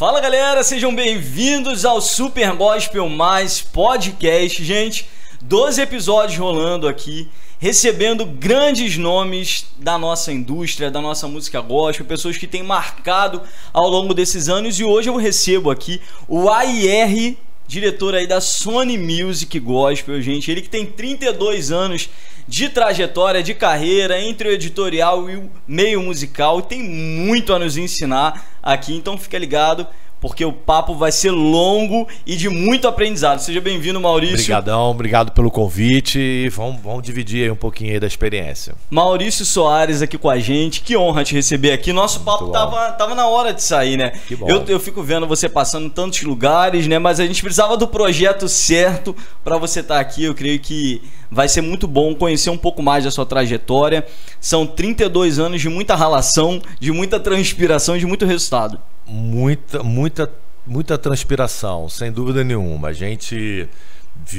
Fala galera, sejam bem-vindos ao Super Gospel Mais Podcast, gente. 12 episódios rolando aqui, recebendo grandes nomes da nossa indústria, da nossa música gospel, pessoas que têm marcado ao longo desses anos. E hoje eu recebo aqui o AIR, diretor aí da Sony Music Gospel, gente. Ele que tem 32 anos de trajetória, de carreira entre o editorial e o meio musical, tem muito a nos ensinar aqui, então fica ligado porque o papo vai ser longo e de muito aprendizado. Seja bem-vindo, Maurício. Obrigadão, obrigado pelo convite e vamos, vamos dividir aí um pouquinho aí da experiência. Maurício Soares aqui com a gente, que honra te receber aqui. Nosso papo tava, tava na hora de sair, né? Que bom. Eu, eu fico vendo você passando em tantos lugares, né? Mas a gente precisava do projeto certo para você estar tá aqui. Eu creio que vai ser muito bom conhecer um pouco mais da sua trajetória. São 32 anos de muita ralação, de muita transpiração e de muito resultado muita, muita, muita transpiração, sem dúvida nenhuma. A gente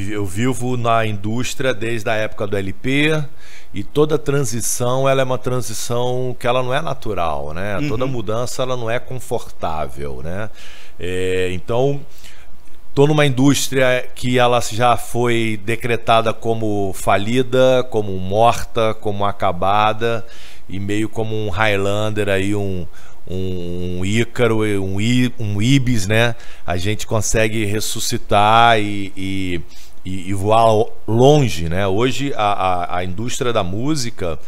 eu vivo na indústria desde a época do LP e toda transição ela é uma transição que ela não é natural, né? Uhum. Toda mudança ela não é confortável, né? É, então Estou numa indústria que ela já foi decretada como falida, como morta, como acabada e meio como um Highlander aí, um, um Ícaro, um, um Ibis, né? A gente consegue ressuscitar e, e, e voar longe, né? Hoje a, a, a indústria da música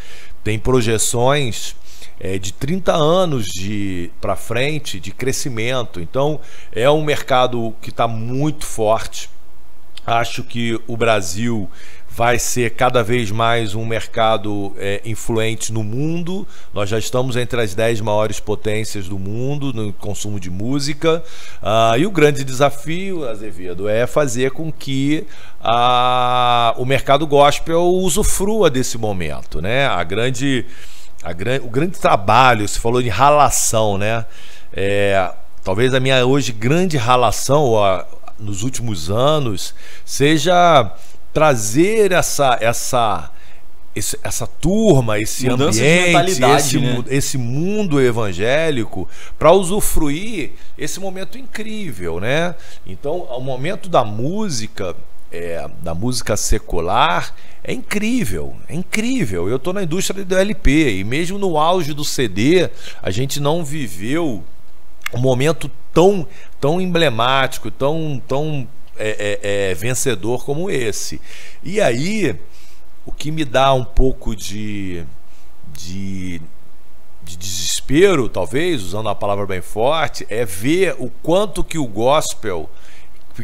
tem projeções é, de 30 anos de para frente de crescimento. Então é um mercado que está muito forte. Acho que o Brasil vai ser cada vez mais um mercado é, influente no mundo. Nós já estamos entre as 10 maiores potências do mundo no consumo de música. Uh, e o grande desafio, Azevedo, é fazer com que o mercado gospel usufrua desse momento. Né? A grande, a o grande trabalho, você falou de ralação, né? É, talvez a minha hoje grande ralação ó, nos últimos anos seja trazer essa essa esse, essa turma, esse Mudança ambiente, esse, né? esse mundo evangélico para usufruir esse momento incrível, né? Então, o momento da música, é, da música secular, é incrível, é incrível. Eu estou na indústria do LP e mesmo no auge do CD, a gente não viveu um momento tão, tão emblemático, tão, tão é, é, é, vencedor como esse. E aí, o que me dá um pouco de, de, de desespero, talvez, usando a palavra bem forte, é ver o quanto que o gospel,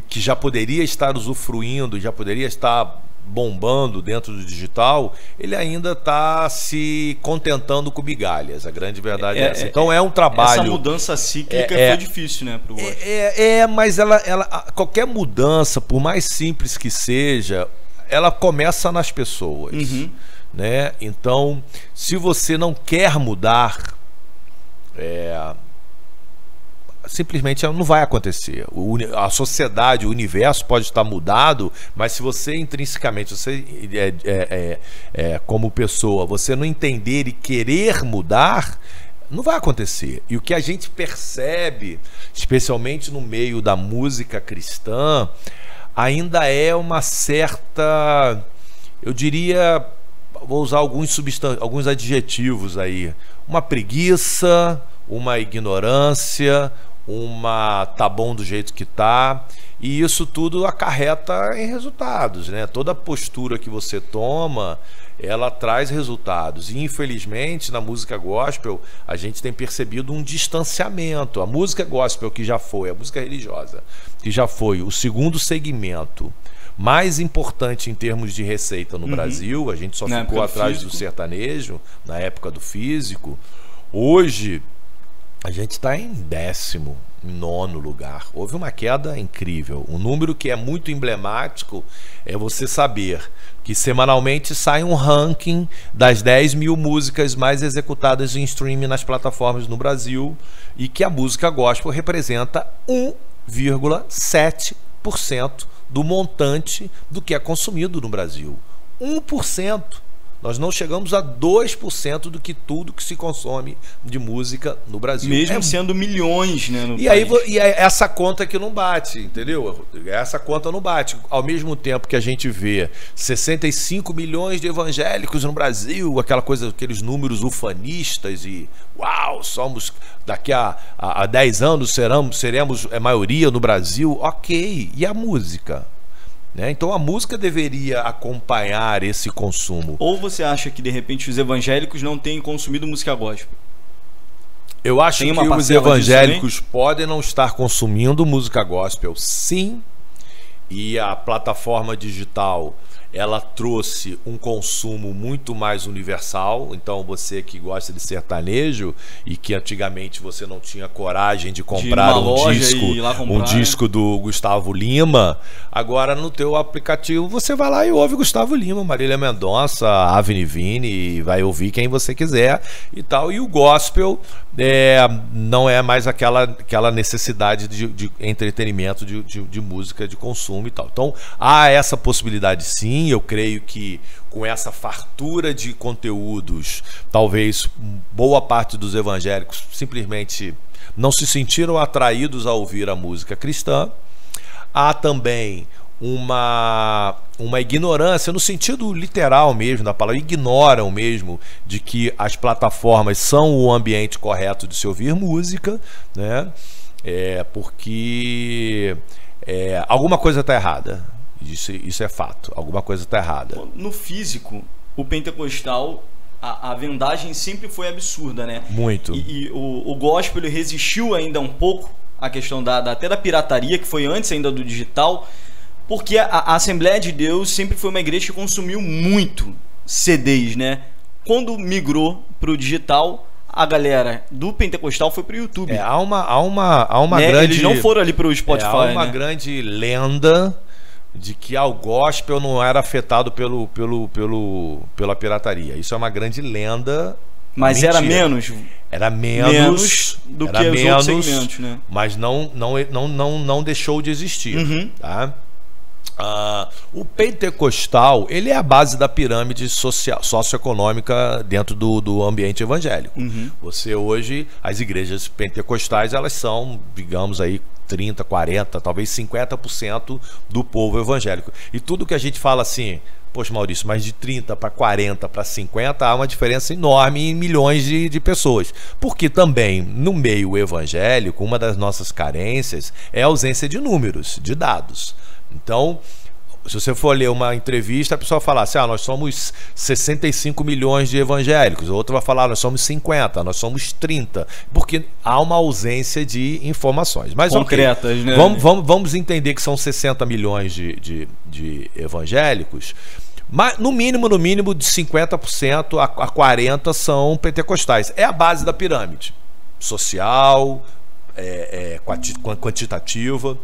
que já poderia estar usufruindo, já poderia estar bombando dentro do digital, ele ainda está se contentando com migalhas. A grande verdade é, é essa. Então é um trabalho. Essa mudança cíclica é, é, foi difícil, né, pro é, é, é, mas ela, ela, qualquer mudança, por mais simples que seja, ela começa nas pessoas. Uhum. Né? Então, se você não quer mudar, é, simplesmente não vai acontecer. O, a sociedade, o universo pode estar mudado, mas se você intrinsecamente, você é, é, é, é, como pessoa, você não entender e querer mudar, não vai acontecer. E o que a gente percebe, especialmente no meio da música cristã, ainda é uma certa, eu diria, vou usar alguns alguns adjetivos aí, uma preguiça, uma ignorância, uma tá bom do jeito que tá, e isso tudo acarreta em resultados, né? Toda postura que você toma, ela traz resultados. E infelizmente, na música gospel, a gente tem percebido um distanciamento. A música gospel que já foi, a música religiosa, que já foi o segundo segmento mais importante em termos de receita no uhum. Brasil, a gente só na ficou atrás do, do sertanejo, na época do físico. Hoje, a gente está em décimo, nono lugar. Houve uma queda incrível. Um número que é muito emblemático é você saber que semanalmente sai um ranking das 10 mil músicas mais executadas em streaming nas plataformas no Brasil e que a música gospel representa 1,7% do montante do que é consumido no Brasil. 1%. Nós não chegamos a 2% do que tudo que se consome de música no Brasil. Mesmo é... sendo milhões, né? e país. aí e é essa conta que não bate, entendeu? Essa conta não bate. Ao mesmo tempo que a gente vê 65 milhões de evangélicos no Brasil, aquela coisa, aqueles números ufanistas e uau, somos daqui a, a, a 10 anos seremos, seremos a maioria no Brasil. Ok. E a música? Né? Então a música deveria acompanhar esse consumo. Ou você acha que de repente os evangélicos não têm consumido música gospel? Eu acho que os evangélicos podem não estar consumindo música gospel, sim, e a plataforma digital ela trouxe um consumo muito mais universal. Então, você que gosta de sertanejo e que antigamente você não tinha coragem de comprar de um disco, comprar, um disco do Gustavo Lima, agora no teu aplicativo você vai lá e ouve Gustavo Lima, Marília Mendonça, Avni Vini, vai ouvir quem você quiser e tal. E o gospel é, não é mais aquela, aquela necessidade de, de entretenimento, de, de, de música, de consumo e tal. Então, há essa possibilidade sim sim, eu creio que com essa fartura de conteúdos, talvez boa parte dos evangélicos simplesmente não se sentiram atraídos a ouvir a música cristã. Há também uma, uma ignorância, no sentido literal mesmo da palavra, ignoram mesmo de que as plataformas são o ambiente correto de se ouvir música, né? É, porque é, alguma coisa está errada. Isso, isso é fato. Alguma coisa está errada. No físico, o pentecostal, a, a, vendagem sempre foi absurda, né? Muito. E, e o, o gospel resistiu ainda um pouco à questão da, da, até da pirataria, que foi antes ainda do digital, porque a, a Assembleia de Deus sempre foi uma igreja que consumiu muito CDs, né? Quando migrou para o digital, a galera do pentecostal foi pro YouTube. É, há uma, há uma, há uma né? grande. Eles não foram ali pro Spotify. É, há uma né? grande lenda de que ah, o gospel não era afetado pelo, pelo, pelo, pela pirataria. Isso é uma grande lenda. Mas mentira. era menos? Era menos, menos do era que menos, os outros segmentos, né? Mas não, não, não, não, não deixou de existir. Uhum. Tá? Uh, o pentecostal ele é a base da pirâmide social, socioeconômica dentro do, do ambiente evangélico. Uhum. Você hoje, as igrejas pentecostais, elas são, digamos aí, 30, 40, talvez 50% do povo evangélico. E tudo que a gente fala assim, poxa Maurício, mas de 30 para 40 para 50 há uma diferença enorme em milhões de, de pessoas. Porque também no meio evangélico, uma das nossas carências é a ausência de números, de dados. Então, se você for ler uma entrevista, a pessoa fala assim: ah, nós somos 65 milhões de evangélicos. O outro vai falar: nós somos 50, nós somos 30. Porque há uma ausência de informações. Mas, Concretas, okay, né? Vamos, vamos, vamos entender que são 60 milhões de, de, de evangélicos. Mas, no mínimo, no mínimo, de 50% a, a 40% são pentecostais. É a base da pirâmide social, é, é, quantitativa.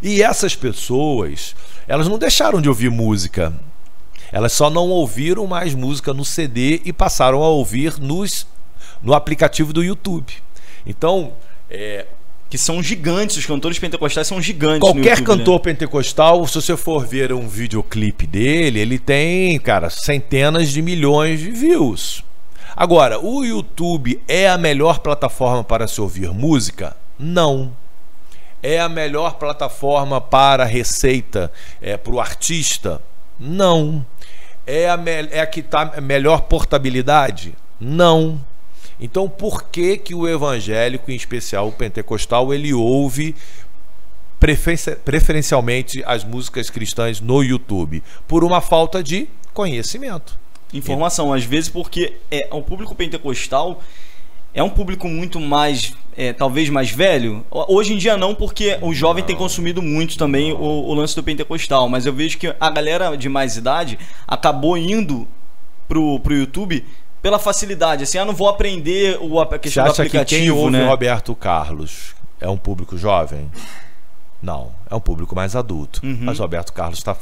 E essas pessoas, elas não deixaram de ouvir música. Elas só não ouviram mais música no CD e passaram a ouvir nos, no aplicativo do YouTube. Então, é, que são gigantes, os cantores pentecostais são gigantes. Qualquer YouTube, né? cantor né? pentecostal, se você for ver um videoclipe dele, ele tem, cara, centenas de milhões de views. Agora, o YouTube é a melhor plataforma para se ouvir música? Não é a melhor plataforma para receita é, para o artista? Não. É a, é a que está melhor portabilidade? Não. Então, por que que o evangélico, em especial o pentecostal, ele ouve preferencialmente as músicas cristãs no YouTube? Por uma falta de conhecimento. Informação, às vezes porque é o público pentecostal é um público muito mais, é, talvez mais velho. Hoje em dia não, porque o jovem não. tem consumido muito também o, o, lance do pentecostal. Mas eu vejo que a galera de mais idade acabou indo pro, pro YouTube pela facilidade. Assim, ah, não vou aprender o, a questão Você acha do aplicativo, que quem ouve né? o Roberto Carlos é um público jovem? Não, é um público mais adulto. Uhum. Mas o Roberto Carlos está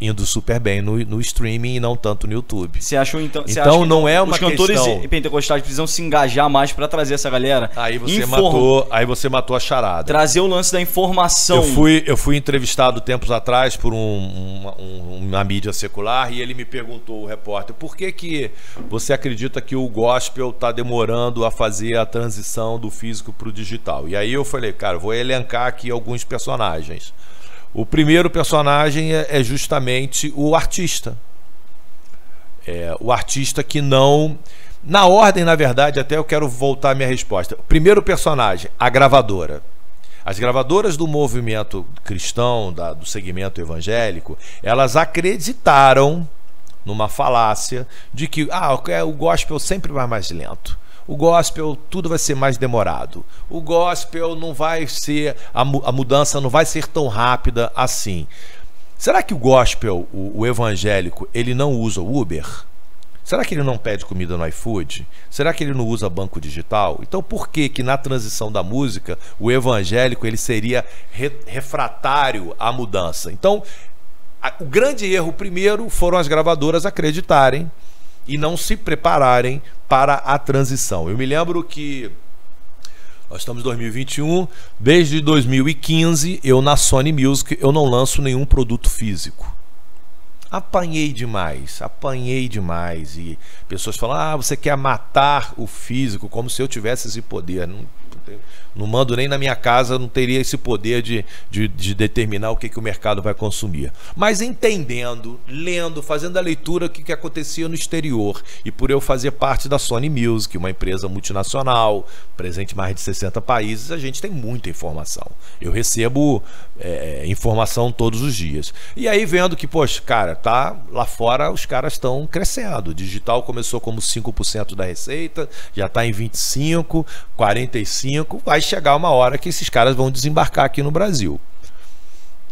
indo super bem no, no streaming e não tanto no YouTube. Você achou então? Você Então acha que não é uma os cantores questão- pentecostais precisam se engajar mais pra trazer essa galera? Aí você Inform- matou, aí você matou a charada. Trazer o lance da informação. Eu fui, eu fui entrevistado tempos atrás por um- uma, um- uma mídia secular e ele me perguntou, o repórter, por que, que você acredita que o gospel está demorando a fazer a transição do físico para o digital? E aí eu falei, cara, vou elencar aqui alguns personagens. O primeiro personagem é, é justamente o artista. É, o artista que não. Na ordem, na verdade, até eu quero voltar à minha resposta. Primeiro personagem, a gravadora. As gravadoras do movimento cristão, da- do segmento evangélico, elas acreditaram numa falácia de que ah, o- é, o gospel sempre vai mais lento. O gospel tudo vai ser mais demorado. O gospel não vai ser a, a mudança não vai ser tão rápida assim. Será que o gospel, o, o evangélico, ele não usa o Uber? Será que ele não pede comida no iFood? Será que ele não usa banco digital? Então por que que na transição da música o evangélico ele seria re- refratário à mudança? Então a- o grande erro primeiro foram as gravadoras acreditarem e não se prepararem para a transição. Eu me lembro que nós estamos em 2021, desde 2015 eu na Sony Music eu não lanço nenhum produto físico. Apanhei demais, apanhei demais. E pessoas falam: ah, você quer matar o físico, como se eu tivesse esse poder. Não, não mando nem na minha casa, não teria esse poder de, de, de determinar o que, que o mercado vai consumir. Mas entendendo, lendo, fazendo a leitura do que, que acontecia no exterior, e por eu fazer parte da Sony Music, uma empresa multinacional, presente em mais de 60 países, a gente tem muita informação. Eu recebo é, informação todos os dias. E aí vendo que, poxa, cara, tá lá fora os caras estão crescendo. O digital começou como 5% da receita, já está em 25, 45, vai chegar uma hora que esses caras vão desembarcar aqui no Brasil.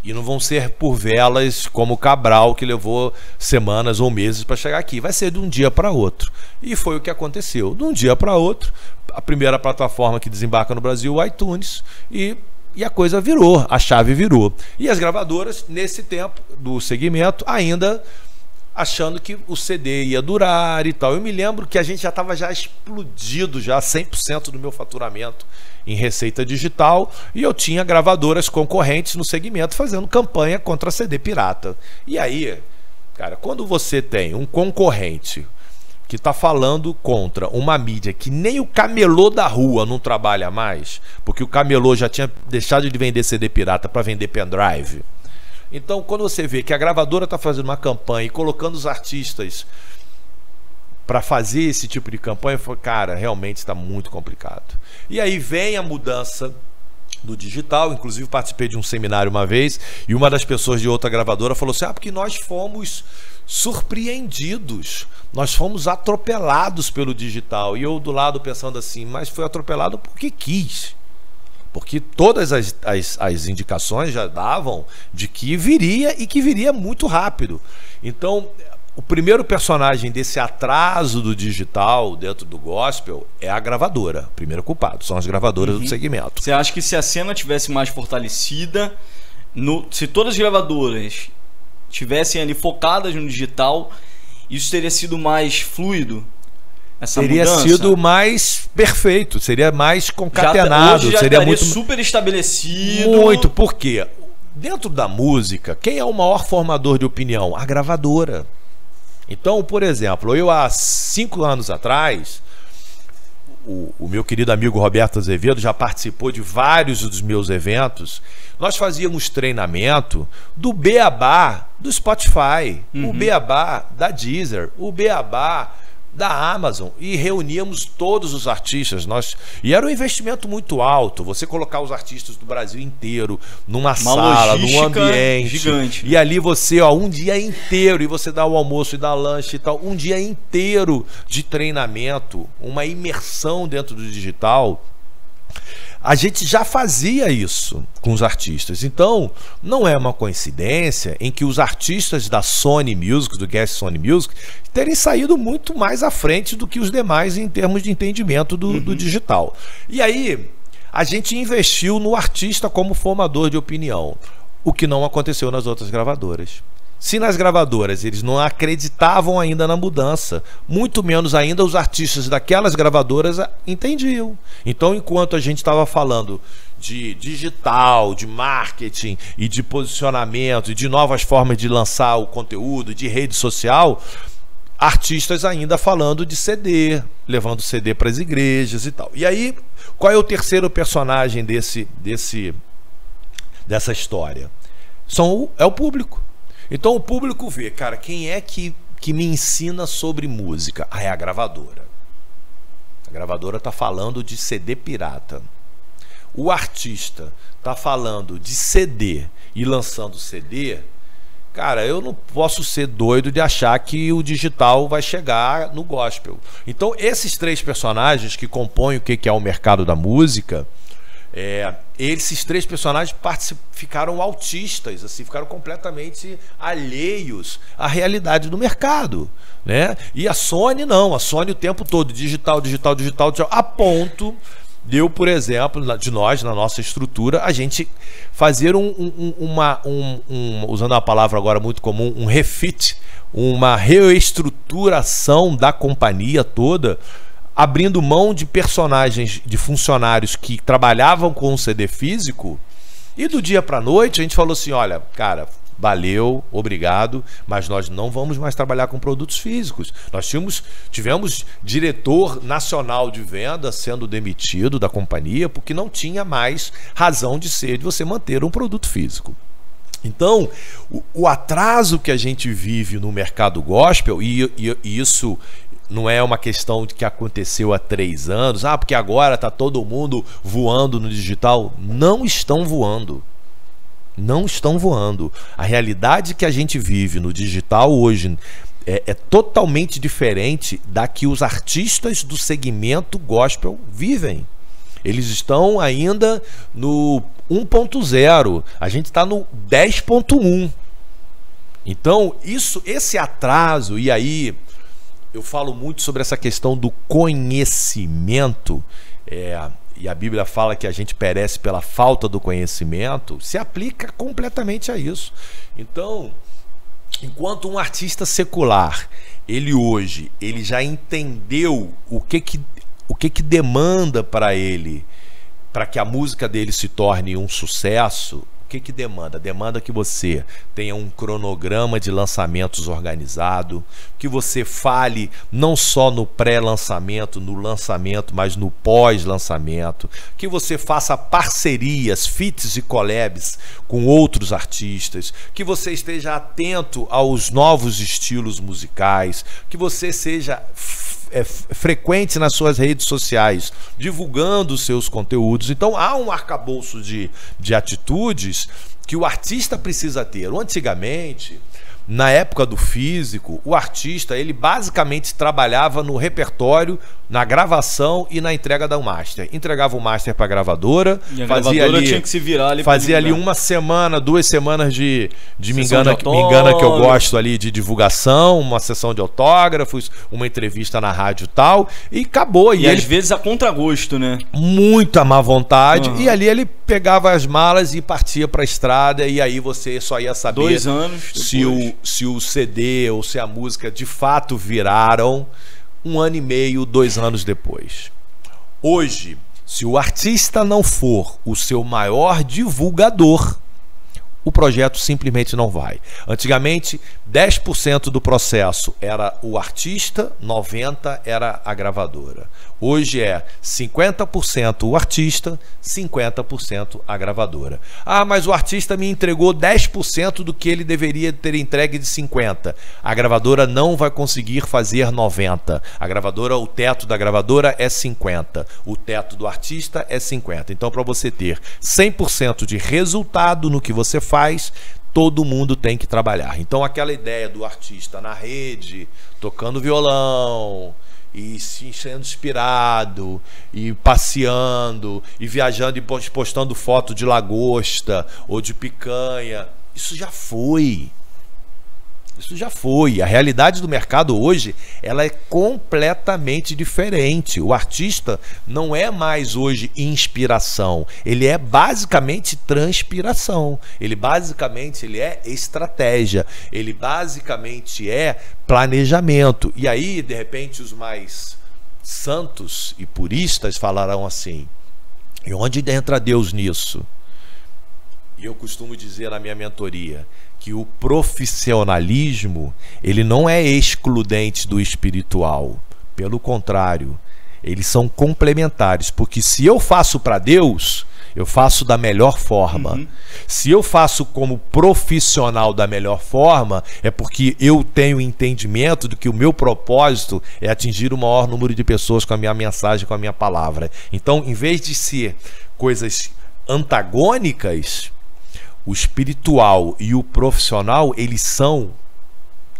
E não vão ser por velas como o Cabral, que levou semanas ou meses para chegar aqui. Vai ser de um dia para outro. E foi o que aconteceu. De um dia para outro, a primeira plataforma que desembarca no Brasil, o iTunes, e, e a coisa virou, a chave virou. E as gravadoras, nesse tempo do segmento, ainda achando que o CD ia durar e tal. Eu me lembro que a gente já estava já explodido, já 100% do meu faturamento em receita digital e eu tinha gravadoras concorrentes no segmento fazendo campanha contra CD pirata. E aí, cara, quando você tem um concorrente que está falando contra uma mídia que nem o camelô da rua não trabalha mais, porque o camelô já tinha deixado de vender CD pirata para vender pendrive. Então, quando você vê que a gravadora está fazendo uma campanha e colocando os artistas para fazer esse tipo de campanha, cara, realmente está muito complicado. E aí vem a mudança do digital, inclusive participei de um seminário uma vez e uma das pessoas de outra gravadora falou assim: "Ah, porque nós fomos surpreendidos, nós fomos atropelados pelo digital". E eu do lado pensando assim: "Mas foi atropelado porque quis". Porque todas as, as, as indicações já davam de que viria e que viria muito rápido. Então, o primeiro personagem desse atraso do digital dentro do gospel é a gravadora. O primeiro culpado são as gravadoras do segmento. Você acha que se a cena tivesse mais fortalecida, no- se todas as gravadoras tivessem ali focadas no digital, isso teria sido mais fluido? Essa Teria mudança? sido mais perfeito, seria mais Já- concatenado, hoje já seria muito super estabelecido. Muito, porque dentro da música, quem é o maior formador de opinião? A gravadora. Então, por exemplo, eu há cinco anos atrás, o, o meu querido amigo Roberto Azevedo já participou de vários dos meus eventos. Nós fazíamos treinamento do Beabá do Spotify, o Beabá da Deezer, o Beabá da Amazon e reuníamos todos os artistas. Nós e era um investimento muito alto. Você colocar os artistas do Brasil inteiro numa sala, num ambiente gigante. E ali você, ó, um dia inteiro e você dá o almoço e dá lanche e tal, um dia inteiro de treinamento, uma imersão dentro do digital. A gente já fazia isso com os artistas. Então, não é uma coincidência em que os artistas da Sony Music, do Guest Sony Music, terem saído muito mais à frente do que os demais em termos de entendimento do, do digital. E aí, a gente investiu no artista como formador de opinião, o que não aconteceu nas outras gravadoras. Se nas gravadoras eles não acreditavam ainda na mudança, muito menos ainda os artistas daquelas gravadoras entendiam. Então, enquanto a gente estava falando de digital, de marketing e de posicionamento e de novas formas de lançar o conteúdo, de rede social, artistas ainda falando de CD, levando CD para as igrejas e tal. E aí, qual é o terceiro personagem desse desse dessa história? São é o público. Então o público vê, cara, quem é que que me ensina sobre música? Ah, é a gravadora. A gravadora está falando de CD pirata o artista tá falando de CD e lançando CD, cara, eu não posso ser doido de achar que o digital vai chegar no gospel. Então, esses três personagens que compõem o que é o mercado da música, é, esses três personagens ficaram autistas, assim, ficaram completamente alheios à realidade do mercado, né? E a Sony não, a Sony o tempo todo digital, digital, digital, digital a ponto deu, por exemplo, de nós, na nossa estrutura, a gente fazer um, um, uma, um, um, usando uma palavra agora muito comum, um refit, uma reestruturação da companhia toda, abrindo mão de personagens, de funcionários que trabalhavam com o CD físico, e do dia para noite a gente falou assim, olha, cara, valeu, obrigado, mas nós não vamos mais trabalhar com produtos físicos. Nós tínhamos, tivemos diretor nacional de venda sendo demitido da companhia porque não tinha mais razão de ser de você manter um produto físico. Então, o, o atraso que a gente vive no mercado gospel, e, e, e isso não é uma questão de que aconteceu há três anos, ah, porque agora está todo mundo voando no digital. Não estão voando não estão voando. A realidade que a gente vive no digital hoje é, é, totalmente diferente da que os artistas do segmento gospel vivem. Eles estão ainda no 1.0, a gente está no 10.1. Então, isso, esse atraso, e aí eu falo muito sobre essa questão do conhecimento. É, e a Bíblia fala que a gente perece pela falta do conhecimento, se aplica completamente a isso. Então, enquanto um artista secular, ele hoje, ele já entendeu o que que, o que, que demanda para ele, para que a música dele se torne um sucesso, que, que demanda? Demanda que você tenha um cronograma de lançamentos organizado, que você fale não só no pré-lançamento, no lançamento, mas no pós-lançamento, que você faça parcerias, fits e collabs com outros artistas, que você esteja atento aos novos estilos musicais, que você seja é, frequente nas suas redes sociais, divulgando os seus conteúdos. Então há um arcabouço de, de atitudes que o artista precisa ter. Antigamente, na época do físico, o artista ele basicamente trabalhava no repertório, na gravação e na entrega da master. Entregava o master para a gravadora, e a fazia gravadora ali, tinha que se virar ali fazia ali uma semana, duas semanas de, de me engana, de me engana que eu gosto ali de divulgação, uma sessão de autógrafos, uma entrevista na rádio e tal, e acabou. E, e às vezes a contragosto, né? Muita má vontade. Uhum. E ali ele pegava as malas e partia para a estrada e aí você só ia saber dois anos se o se o CD ou se a música de fato viraram um ano e meio, dois anos depois. Hoje, se o artista não for o seu maior divulgador, o projeto simplesmente não vai. Antigamente, 10% do processo era o artista, 90% era a gravadora. Hoje é 50% o artista, 50% a gravadora. Ah, mas o artista me entregou 10% do que ele deveria ter entregue de 50. A gravadora não vai conseguir fazer 90. A gravadora, o teto da gravadora é 50. O teto do artista é 50. Então, para você ter 100% de resultado no que você faz, todo mundo tem que trabalhar. Então, aquela ideia do artista na rede, tocando violão, e se sendo inspirado, e passeando, e viajando e postando foto de lagosta ou de picanha. Isso já foi. Isso já foi. A realidade do mercado hoje, ela é completamente diferente. O artista não é mais hoje inspiração, ele é basicamente transpiração. Ele basicamente ele é estratégia, ele basicamente é planejamento. E aí, de repente, os mais santos e puristas falarão assim: "E onde entra Deus nisso?" E eu costumo dizer na minha mentoria que o profissionalismo ele não é excludente do espiritual. Pelo contrário, eles são complementares, porque se eu faço para Deus, eu faço da melhor forma. Uhum. Se eu faço como profissional da melhor forma, é porque eu tenho entendimento de que o meu propósito é atingir o maior número de pessoas com a minha mensagem, com a minha palavra. Então, em vez de ser coisas antagônicas, o espiritual e o profissional, eles são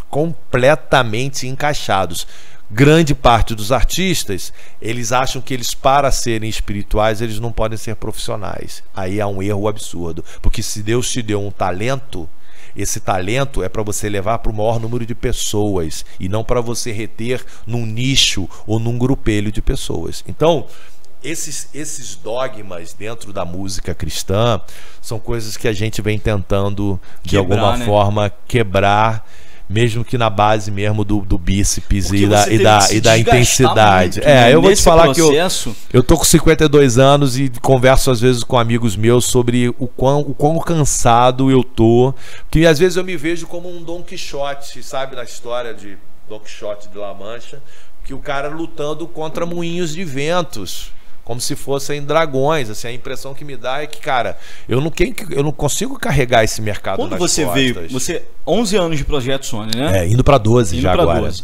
completamente encaixados. Grande parte dos artistas, eles acham que eles para serem espirituais, eles não podem ser profissionais. Aí há um erro absurdo, porque se Deus te deu um talento, esse talento é para você levar para o maior número de pessoas e não para você reter num nicho ou num grupelho de pessoas. Então, esses, esses dogmas dentro da música cristã são coisas que a gente vem tentando, de quebrar, alguma né? forma, quebrar mesmo que na base mesmo do, do bíceps e da, e da, e da intensidade. Muito, é, né? eu vou te falar processo... que eu, eu tô com 52 anos e converso às vezes com amigos meus sobre o quão, o quão cansado eu tô. Que às vezes eu me vejo como um Don Quixote, sabe, na história de Don Quixote de La Mancha, que o cara lutando contra moinhos de ventos como se fossem dragões. Assim, a impressão que me dá é que, cara, eu não, quem, eu não consigo carregar esse mercado Quando você costas. veio, você 11 anos de projeto Sony, né? É, indo para 12 indo já agora. 12.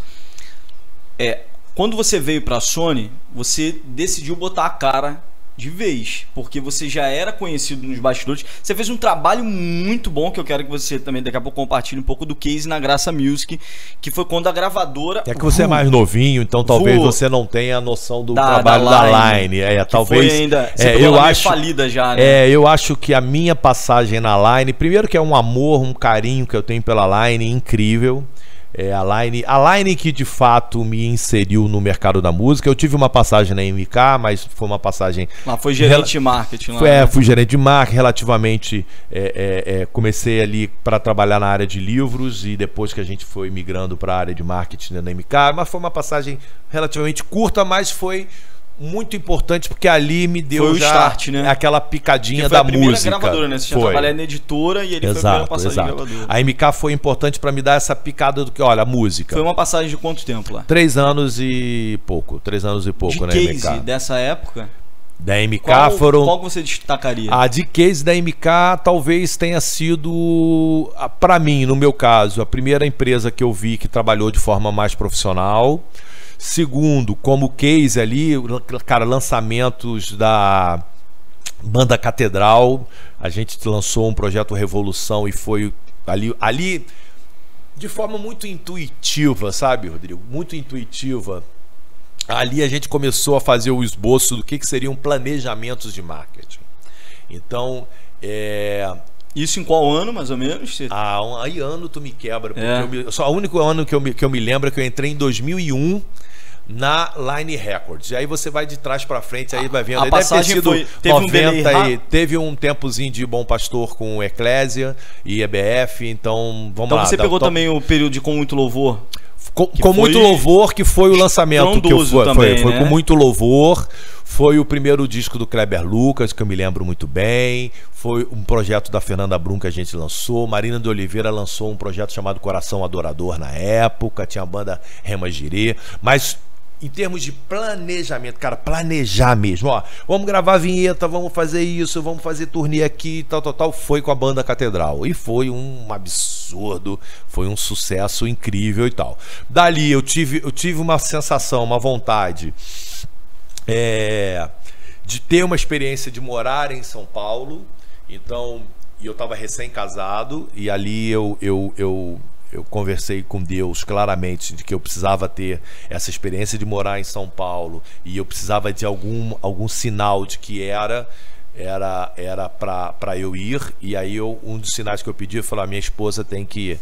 É, quando você veio para a Sony, você decidiu botar a cara de vez, porque você já era conhecido nos bastidores. Você fez um trabalho muito bom que eu quero que você também daqui a pouco compartilhe um pouco do case na Graça Music, que foi quando a gravadora. É que você uh, é mais novinho, então talvez você não tenha a noção do da, trabalho da Line. Da line. É, talvez. Foi ainda. É, eu acho falida já, né? É, eu acho que a minha passagem na Line, primeiro que é um amor, um carinho que eu tenho pela Line incrível. É, a Line, a Line que de fato me inseriu no mercado da música. Eu tive uma passagem na MK, mas foi uma passagem. Lá foi gerente de marketing. Lá, foi, é, né? fui gerente de marketing, relativamente. É, é, é comecei ali para trabalhar na área de livros e depois que a gente foi migrando para a área de marketing na MK. Mas foi uma passagem relativamente curta, mas foi muito importante porque ali me deu foi o já start, né? aquela picadinha da música. gravadora, né? Você tinha trabalhado na editora e ele exato, foi a primeira passagem exato. gravadora. A MK foi importante para me dar essa picada do que, olha, a música. Foi uma passagem de quanto tempo lá? Três anos e pouco. Três anos e pouco, de né, case MK. dessa época? Da MK qual, foram. Qual você destacaria? A de case da MK talvez tenha sido, para mim, no meu caso, a primeira empresa que eu vi que trabalhou de forma mais profissional. Segundo, como case ali, cara, lançamentos da banda Catedral. A gente lançou um projeto Revolução e foi ali, ali de forma muito intuitiva, sabe, Rodrigo? Muito intuitiva. Ali a gente começou a fazer o esboço do que, que seriam planejamentos de marketing. Então, é, isso em qual ano, mais ou menos? Ah, um, aí ano tu me quebra. É. Me, só o único ano que eu, me, que eu me lembro é que eu entrei em 2001 na Line Records. E aí você vai de trás para frente, aí vai vendo. A aí passagem foi, teve 90 um aí, teve um tempozinho de Bom Pastor com Eclésia e EBF, então vamos então lá. Então você pegou top... também o período de Com Muito Louvor? Com, com muito louvor, que foi o lançamento que eu foi, também, foi, foi né? com muito louvor. Foi o primeiro disco do Kleber Lucas, que eu me lembro muito bem. Foi um projeto da Fernanda Brum que a gente lançou. Marina de Oliveira lançou um projeto chamado Coração Adorador na época. Tinha a banda Rema Girê. Mas em termos de planejamento, cara, planejar mesmo, ó, vamos gravar vinheta, vamos fazer isso, vamos fazer turnê aqui, tal, tal, tal, foi com a banda Catedral. E foi um absurdo, foi um sucesso incrível e tal. Dali eu tive, eu tive uma sensação, uma vontade é, de ter uma experiência de morar em São Paulo, então e eu estava recém-casado e ali eu, eu, eu eu conversei com Deus claramente de que eu precisava ter essa experiência de morar em São Paulo e eu precisava de algum, algum sinal de que era era era para eu ir e aí eu, um dos sinais que eu pedi foi a minha esposa tem que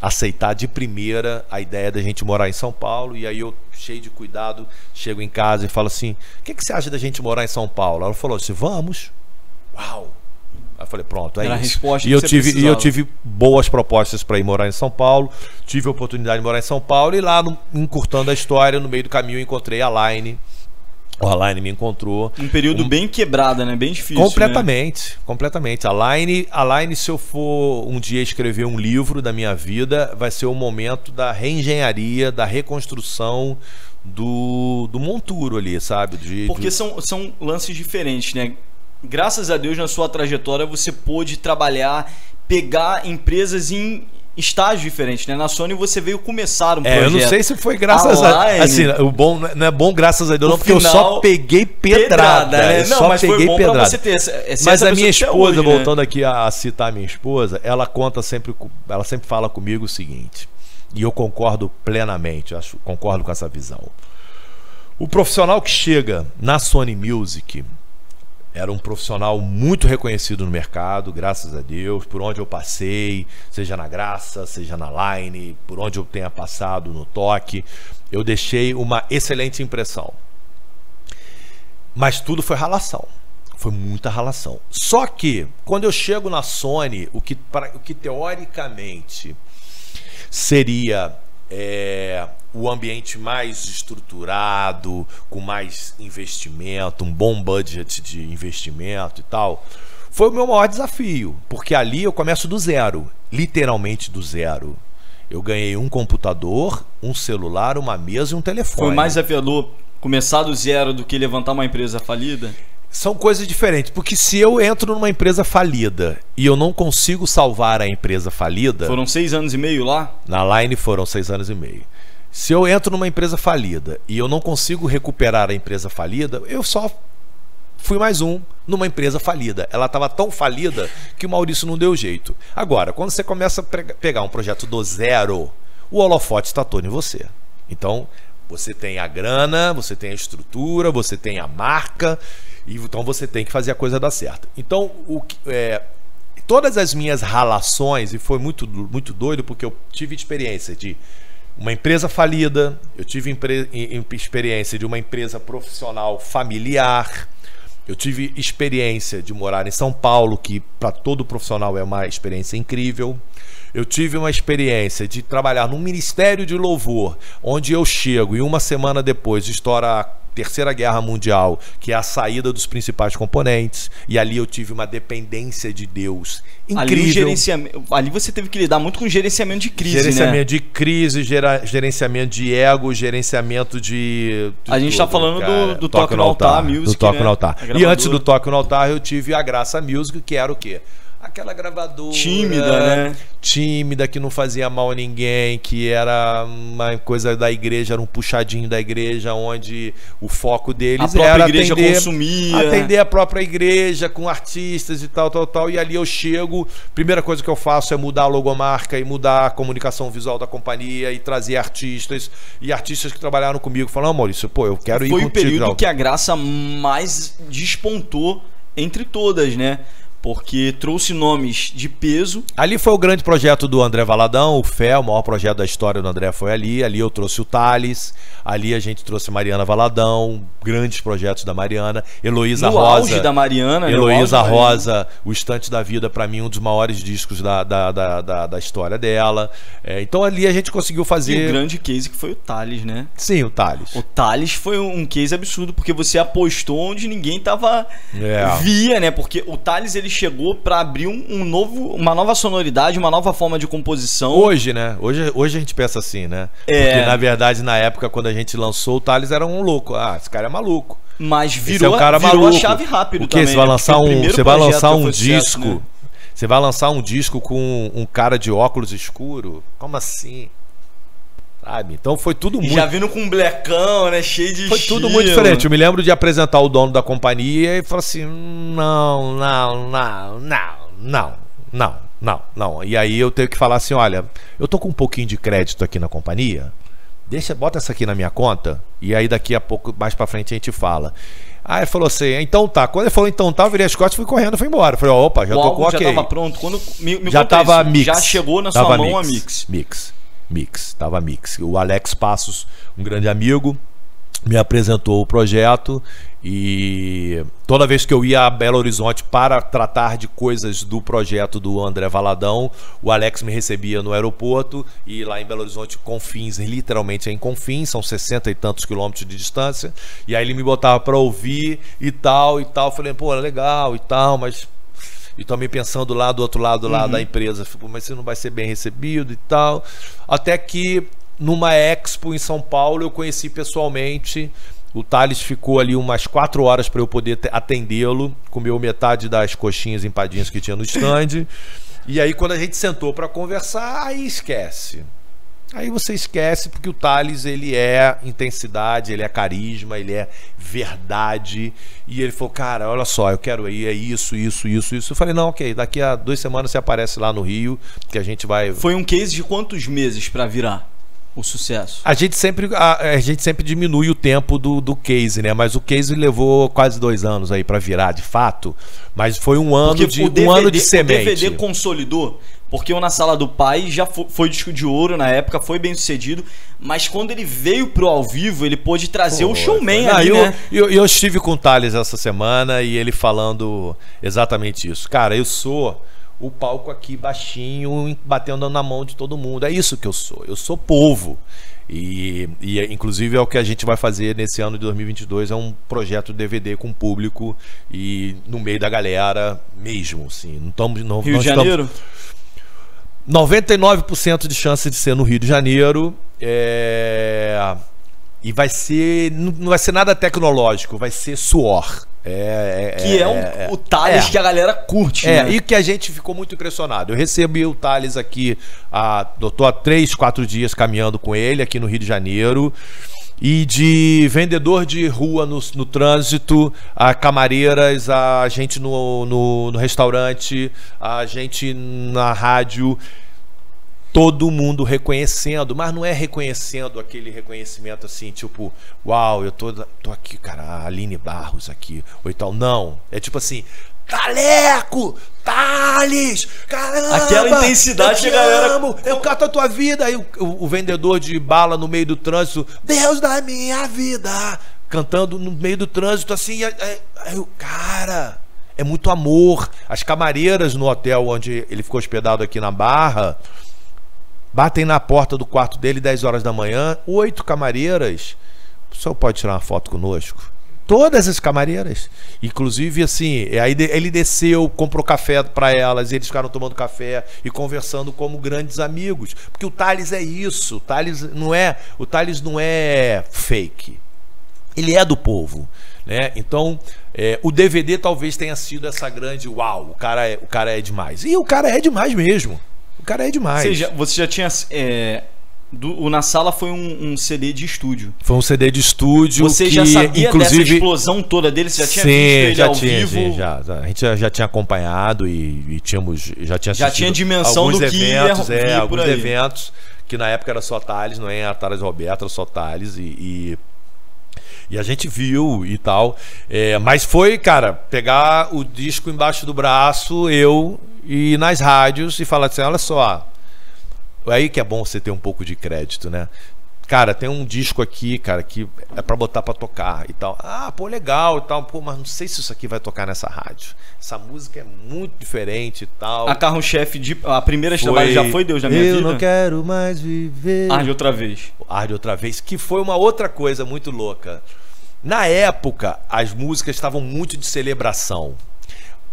aceitar de primeira a ideia da gente morar em São Paulo. E aí eu, cheio de cuidado, chego em casa e falo assim: o que, que você acha da gente morar em São Paulo? Ela falou assim: vamos. Uau! Aí eu falei, pronto, é Era isso. e eu tive E eu tive boas propostas para ir morar em São Paulo. Tive a oportunidade de morar em São Paulo. E lá, no- encurtando a história, no meio do caminho, eu encontrei a Line. A Line me encontrou. Um período bem quebrada, né? Bem difícil. Completamente, completamente. A Line, a Line, se eu for um dia escrever um livro da minha vida, vai ser o momento da reengenharia, da reconstrução do, do monturo ali, sabe? De, Porque do- são, são lances diferentes, né? Graças a Deus, na sua trajetória, você pôde trabalhar, pegar empresas em estágios diferentes, né? Na Sony você veio começar um É, projeto. eu não sei se foi graças A a. Assim, o bom não é bom graças a Deus, O não, porque eu só final- peguei pedrada. né? eu Não, só mas peguei foi bom pedrada. pra você ter. essa- ser Mas essa a minha esposa, hoje, né? voltando aqui a, a citar a minha esposa, ela conta sempre, ela sempre fala comigo o seguinte, e eu concordo plenamente, acho, concordo com essa visão. O profissional que chega na Sony Music era um profissional muito reconhecido no mercado, graças a Deus, por onde eu passei, seja na Graça, seja na Line, por onde eu tenha passado no toque, eu deixei uma excelente impressão. Mas tudo foi ralação. Foi muita ralação. Só que, quando eu chego na Sony, o que, pra- o que teoricamente seria é, o ambiente mais estruturado, com mais investimento, um bom budget de investimento e tal, foi o meu maior desafio, porque ali eu começo do zero, literalmente do zero. Eu ganhei um computador, um celular, uma mesa e um telefone. Foi mais desafiador começar do zero do que levantar uma empresa falida? São coisas diferentes, porque se eu entro numa empresa falida e eu não consigo salvar a empresa falida, Foram seis anos e meio lá? na Line foram seis anos e meio. Se eu entro numa empresa falida e eu não consigo recuperar a empresa falida, eu só fui mais um numa empresa falida. Ela estava tão falida que o Maurício não deu jeito. Agora, quando você começa a pegar um projeto do zero, o holofote está todo em você. Então, você tem a grana, você tem a estrutura, você tem a marca, e então você tem que fazer a coisa dar certo. Então, o é, todas as minhas relações, e foi muito, muito doido, porque eu tive experiência de uma empresa falida, eu tive experiência de uma empresa profissional familiar, eu tive experiência de morar em São Paulo, que para todo profissional é uma experiência incrível. Eu tive uma experiência de trabalhar num ministério de louvor, onde eu chego e uma semana depois estoura Terceira Guerra Mundial, que é a saída dos principais componentes, e ali eu tive uma dependência de Deus Ali, incrível. gerenciamento, ali você teve que lidar muito com gerenciamento de crise, gerenciamento né? de crise, gera- gerenciamento de ego, gerenciamento de. de A gente tá falando do- do Toque no Altar Music, Do Toque né? no Altar. E antes do Toque no Altar, eu tive a Graça Music, que era o quê? Aquela gravadora. Tímida, né? Tímida, que não fazia mal a ninguém, que era uma coisa da igreja, era um puxadinho da igreja, onde o foco A deles própria era igreja atender, consumia. atender a própria igreja com artistas e tal, tal, tal. E ali eu chego, primeira coisa que eu faço é mudar a logomarca e mudar a comunicação visual da companhia e trazer artistas e artistas que trabalharam comigo falando, "Não, Maurício, pô, eu quero ir Foi o contigo. período não." que a graça mais despontou entre todas, né? Porque trouxe nomes de peso. Ali foi o grande projeto do André Valadão, o Fé, o maior projeto da história do André foi ali. Ali eu trouxe o Thales, ali a gente trouxe Mariana Valadão, grandes projetos da Mariana, Heloísa no Rosa. auge da Mariana. né? Heloísa da Mariana. Rosa, O Estante da Vida, pra mim, um dos maiores discos da, da, da, da, da história dela. É, então ali a gente conseguiu E o fazer. grande case que foi o Thales, né? Sim, o Thales. O Thales foi um case absurdo, porque você apostou onde ninguém tava É. via, né? Porque o Thales ele chegou pra abrir um, um novo, uma nova sonoridade, uma nova forma de composição. Hoje, né? Hoje, hoje a gente pensa assim, né? É. Porque na verdade, na época, quando a gente lançou, o Thales era um louco. Ah, esse cara é maluco. Mas Esse virou, é um cara virou maluco. a chave rápido O que também. você vai né? lançar Porque um, você vai lançar um sucesso, disco. né? Você vai lançar um disco com um cara de óculos escuro? Como assim? Sabe? Então foi tudo muito já vindo com um blecão, né? Cheio de foi tudo estilo. muito diferente. Eu me lembro de apresentar o dono da companhia e falar assim: não, não, não, não, não, não, não, não. E aí eu tenho que falar assim: olha, eu tô com um pouquinho de crédito aqui na companhia. Deixa, bota essa aqui na minha conta e aí daqui a pouco, mais pra frente a gente fala. Aí ele falou assim, então tá. Quando ele falou então tá, eu virei as costas e fui correndo, fui embora. Falei, opa, já o tô com ok. já tava pronto. Quando me, me já tava isso, mix. Já chegou na Tava sua mão mix, a mix. Mix. Mix. Tava mix. O Alex Passos, um grande amigo, me apresentou o projeto e toda vez que eu ia a Belo Horizonte para tratar de coisas do projeto do André Valadão, o Alex me recebia no aeroporto e lá em Belo Horizonte, Confins, literalmente é em Confins, são 60 e tantos quilômetros de distância, e aí ele me botava para ouvir e tal e tal, falei, pô, legal e tal, mas e também pensando lá do outro lado lá da empresa, mas você não vai ser bem recebido e tal. Até que numa expo em São Paulo eu conheci pessoalmente. O Thales ficou ali umas quatro horas para eu poder te- atendê-lo, comeu metade das coxinhas empadinhas que tinha no stand. e aí quando a gente sentou para conversar, aí esquece. Aí você esquece porque o Thales ele é intensidade, ele é carisma, ele é verdade. E ele falou, cara, olha só, eu quero ir, é isso, isso, isso, isso. Eu falei, não, ok, daqui a duas semanas você aparece lá no Rio, que a gente vai. Foi um case de quantos meses pra virar o sucesso? A gente sempre, a, a gente sempre diminui o tempo do, do case, né? Mas o case levou quase dois anos aí para virar, de fato. Mas foi um ano Porque de o DVD, um ano de o semente. DVD consolidou, porque o Na Sala do Pai já fo- foi, disco de ouro na época, foi bem sucedido, mas quando ele veio pro ao vivo, ele pôde trazer o showman Não, ali, eu, né? eu, eu estive com o Thales essa semana e ele falando exatamente isso. Cara, eu sou o palco aqui baixinho, batendo na mão de todo mundo. É isso que eu sou. Eu sou povo. E, e inclusive é o que a gente vai fazer nesse ano de 2022 é um projeto DVD com público e no meio da galera mesmo, assim. Não estamos não, Rio não de estamos- Janeiro? 99% de chance de ser no Rio de Janeiro. é, E vai ser. Não vai ser nada tecnológico, vai ser suor. É, Que é, um, o Thales é. que a galera curte, É, né? e que a gente ficou muito impressionado. Eu recebi o Thales aqui, eu tô há três, quatro dias caminhando com ele aqui no Rio de Janeiro. E de vendedor de rua no, no trânsito, a camareiras, a gente no, no, no restaurante, a gente na rádio todo mundo reconhecendo, mas não é reconhecendo aquele reconhecimento assim, tipo, uau, eu tô, tô aqui, cara, a Aline Barros aqui, ou tal. Não. É tipo assim, Taleco! Thales! Caramba! Aquela intensidade eu que te a galera- amo, eu cato a tua vida. Aí o, o- o vendedor de bala no meio do trânsito, Deus da minha vida! Cantando no meio do trânsito assim, aí, aí- aí eu, cara, é muito amor. As camareiras no hotel onde ele ficou hospedado aqui na Barra, batem na porta do quarto dele 10 horas da manhã, oito camareiras. O senhor pode tirar uma foto conosco? Todas as camareiras. Inclusive, assim, aí ele desceu, comprou café para elas, eles ficaram tomando café e conversando como grandes amigos. Porque o Thales é isso. O Thales não é, o Thales não é fake. Ele é do povo. Né? Então, é, o DVD talvez tenha sido essa grande uau, o cara, é, o cara é demais. E o cara é demais mesmo. O cara é demais. Você já, você já tinha. é, do- o Na Sala foi um, um CD de estúdio. Foi um CD de estúdio Você que, já sabia dessa inclusive, explosão toda dele? Você já tinha sim, visto ele já ao tinha, vivo? já, já. a gente já, já tinha acompanhado e, e tínhamos já tinha Já tinha dimensão alguns do que ia eventos, é, alguns aí. eventos que na época era só Thales, não é a Thales Roberto, era só Thales e, e e a gente viu e tal. É, mas foi, cara, pegar o disco embaixo do braço, eu, e ir nas rádios e falar assim: olha só. Aí que é bom você ter um pouco de crédito, né? Cara, tem um disco aqui, cara, que é pra botar pra tocar e tal. Ah, pô, legal e tal. Pô, mas não sei se isso aqui vai tocar nessa rádio. Essa música é muito diferente e tal. A carro-chefe de. A primeira trabalho já foi Deus na minha Eu vida? não quero mais viver. Arde outra vez. Arde outra vez, que foi uma outra coisa muito louca. Na época, as músicas estavam muito de celebração.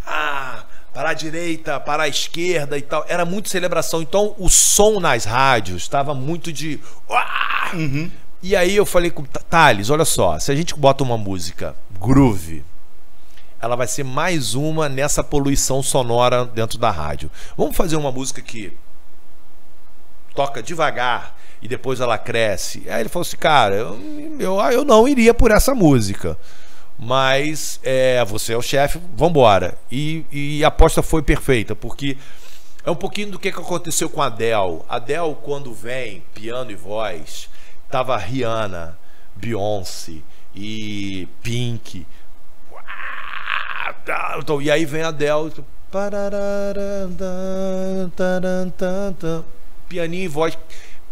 Ah, para a direita, para a esquerda e tal. Era muito celebração. Então, o som nas rádios estava muito de. "Uá!" E aí eu falei com Thales: olha só, se a gente bota uma música groove, ela vai ser mais uma nessa poluição sonora dentro da rádio. Vamos fazer uma música que toca devagar e depois ela cresce. Aí ele falou assim, cara, eu, eu, eu não iria por essa música. Mas é, você é o chefe, vambora. E, e a aposta foi perfeita, porque é um pouquinho do que que aconteceu com a Adele. A Adele, quando vem, piano e voz, tava Rihanna, Beyoncé e Pink. Então, e aí vem a Del. Pianinho e voz.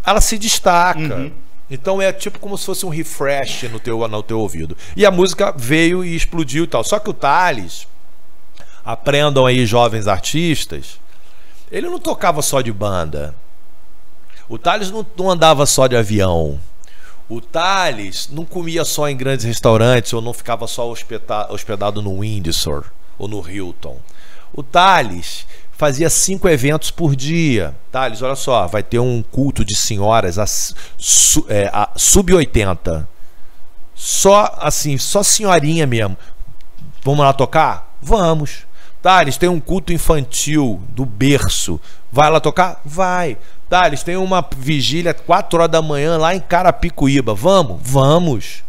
Ela se destaca. Uhum. Então é tipo como se fosse um refresh no teu, no teu ouvido. E a música veio e explodiu e tal. Só que o Thales, aprendam aí jovens artistas, ele não tocava só de banda. O Thales não, não andava só de avião. O Thales não comia só em grandes restaurantes ou não ficava só hospedado no Windsor ou no Hilton. O Thales fazia cinco eventos por dia. Thales, olha só, vai ter um culto de senhoras a, é, a sub-80. Só assim, só senhorinha mesmo. Vamos lá tocar? Vamos. Thales, tem um culto infantil do berço. Vai lá tocar? Vai. Thales, tem uma vigília 4 horas da manhã lá em Carapicuíba. Vamos? Vamos.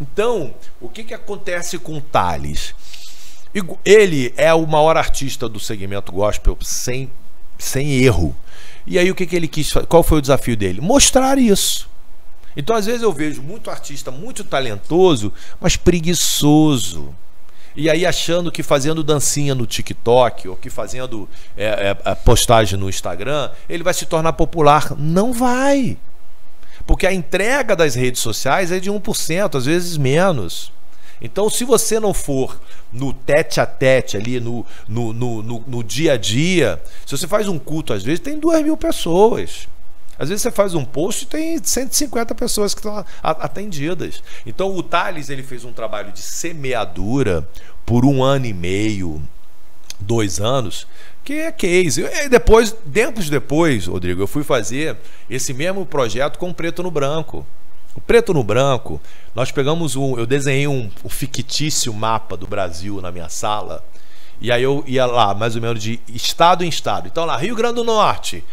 Então, o que, que acontece com o Thales? Ele é o maior artista do segmento gospel sem, sem erro. E aí o que, que ele quis Qual foi o desafio dele? Mostrar isso. Então, às vezes, eu vejo muito artista muito talentoso, mas preguiçoso. E aí achando que fazendo dancinha no TikTok ou que fazendo é, é, postagem no Instagram, ele vai se tornar popular. Não vai. Porque a entrega das redes sociais é de 1%, às vezes menos. Então, se você não for no tete a tete ali, no, no, no, no, no dia a dia, se você faz um culto, às vezes tem duas mil pessoas. Às vezes você faz um post e tem 150 pessoas que estão atendidas. Então o Thales ele fez um trabalho de semeadura por um ano e meio, dois anos, que é case. E depois, tempos depois, Rodrigo, eu fui fazer esse mesmo projeto com preto no branco. O preto no branco, nós pegamos um. Eu desenhei um, um fictício mapa do Brasil na minha sala. E aí eu ia lá, mais ou menos de estado em estado. Então lá, Rio Grande do Norte,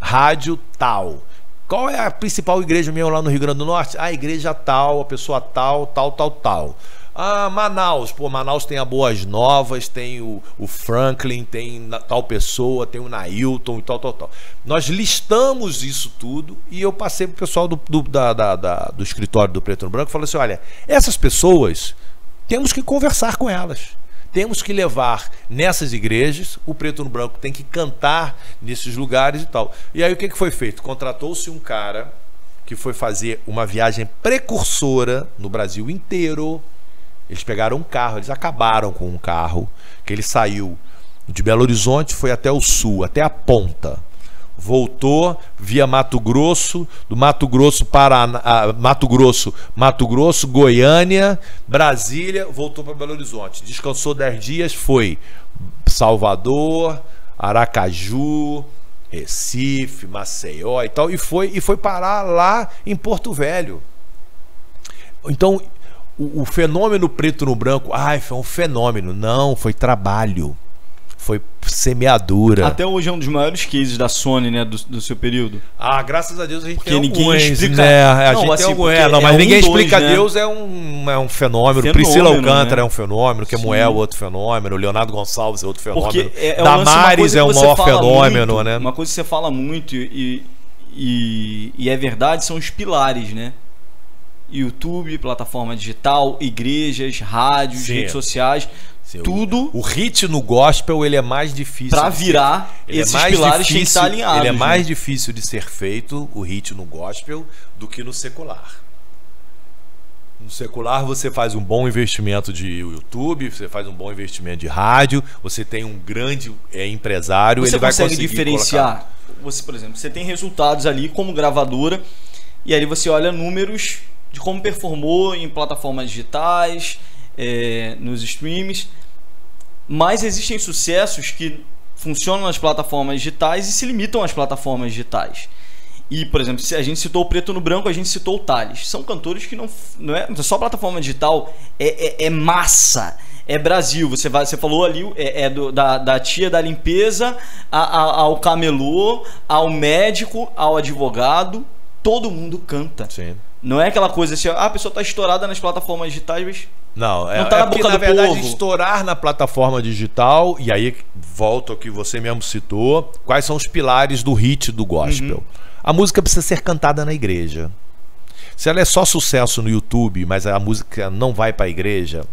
rádio tal. Qual é a principal igreja mesmo lá no Rio Grande do Norte? A igreja tal, a pessoa tal, tal, tal, tal. Ah, Manaus. Pô, Manaus tem a Boas Novas, tem o, o Franklin, tem tal pessoa, tem o Nailton e tal, tal, tal. Nós listamos isso tudo e eu passei pro pessoal do, do, da, da, da, do escritório do Preto no Branco e falei assim: olha, essas pessoas temos que conversar com elas temos que levar nessas igrejas, o preto no branco tem que cantar nesses lugares e tal. E aí o que, que foi feito? Contratou-se um cara que foi fazer uma viagem precursora no Brasil inteiro. Eles pegaram um carro, eles acabaram com um carro, que ele saiu de Belo Horizonte, foi até o sul, até a ponta voltou via Mato Grosso, do Mato Grosso para Mato Grosso, Mato Grosso, Goiânia, Brasília, voltou para Belo Horizonte. Descansou 10 dias, foi Salvador, Aracaju, Recife, Maceió e tal, e foi e foi parar lá em Porto Velho. Então, o, o fenômeno preto no branco, ai, foi um fenômeno. Não, foi trabalho foi semeadura. Até hoje é um dos maiores cases da Sony, né, do, do seu período. Ah, graças a Deus a gente porque tem ninguém alguns, explica. Né? A não, gente assim, tem algum, é, não, mas é ninguém um explica dois, né? Deus é um, é um fenômeno. fenômeno Priscila Alcântara né? é um fenômeno, Kemuel é outro fenômeno, Leonardo Gonçalves é outro fenômeno. Porque é, é Damares é o maior fenômeno, muito, né? Uma coisa que você fala muito e, e, e é verdade são os pilares, né? YouTube, plataforma digital, igrejas, rádios, Sim. redes sociais Sim, tudo O, hit no gospel ele é mais difícil. Ser- virar, ele esses é mais pilares têm que difícil- estar alinhados, Ele é né? mais difícil de ser feito, o hit no gospel, do que no secular. No secular você faz um bom investimento de YouTube, você faz um bom investimento de rádio, você tem um grande é, empresário, Você ele vai consegue conseguir diferenciar. colocar- Você, por exemplo, você tem resultados ali como gravadora e aí você olha números de como performou em plataformas digitais, é, nos streams. Mas existem sucessos que funcionam nas plataformas digitais e se limitam às plataformas digitais. E, por exemplo, se a gente citou o Preto no Branco, a gente citou o Thales. São cantores que não, não é só plataforma digital, é, é, é massa. É Brasil. Você, vai, você falou ali, é, é do- da, da tia da limpeza a- a- ao camelô, ao médico, ao advogado. Todo mundo canta. Sim. Não é aquela coisa assim, ah, a pessoa está estourada nas plataformas digitais, mas Não, é, Não tá é na porque, boca na do verdade, povo. estourar na plataforma digital, e aí volta ao que você mesmo citou, quais são os pilares do hit do gospel. Uhum. A música precisa ser cantada na igreja. Se ela é só sucesso no YouTube, mas a música não vai para a igreja,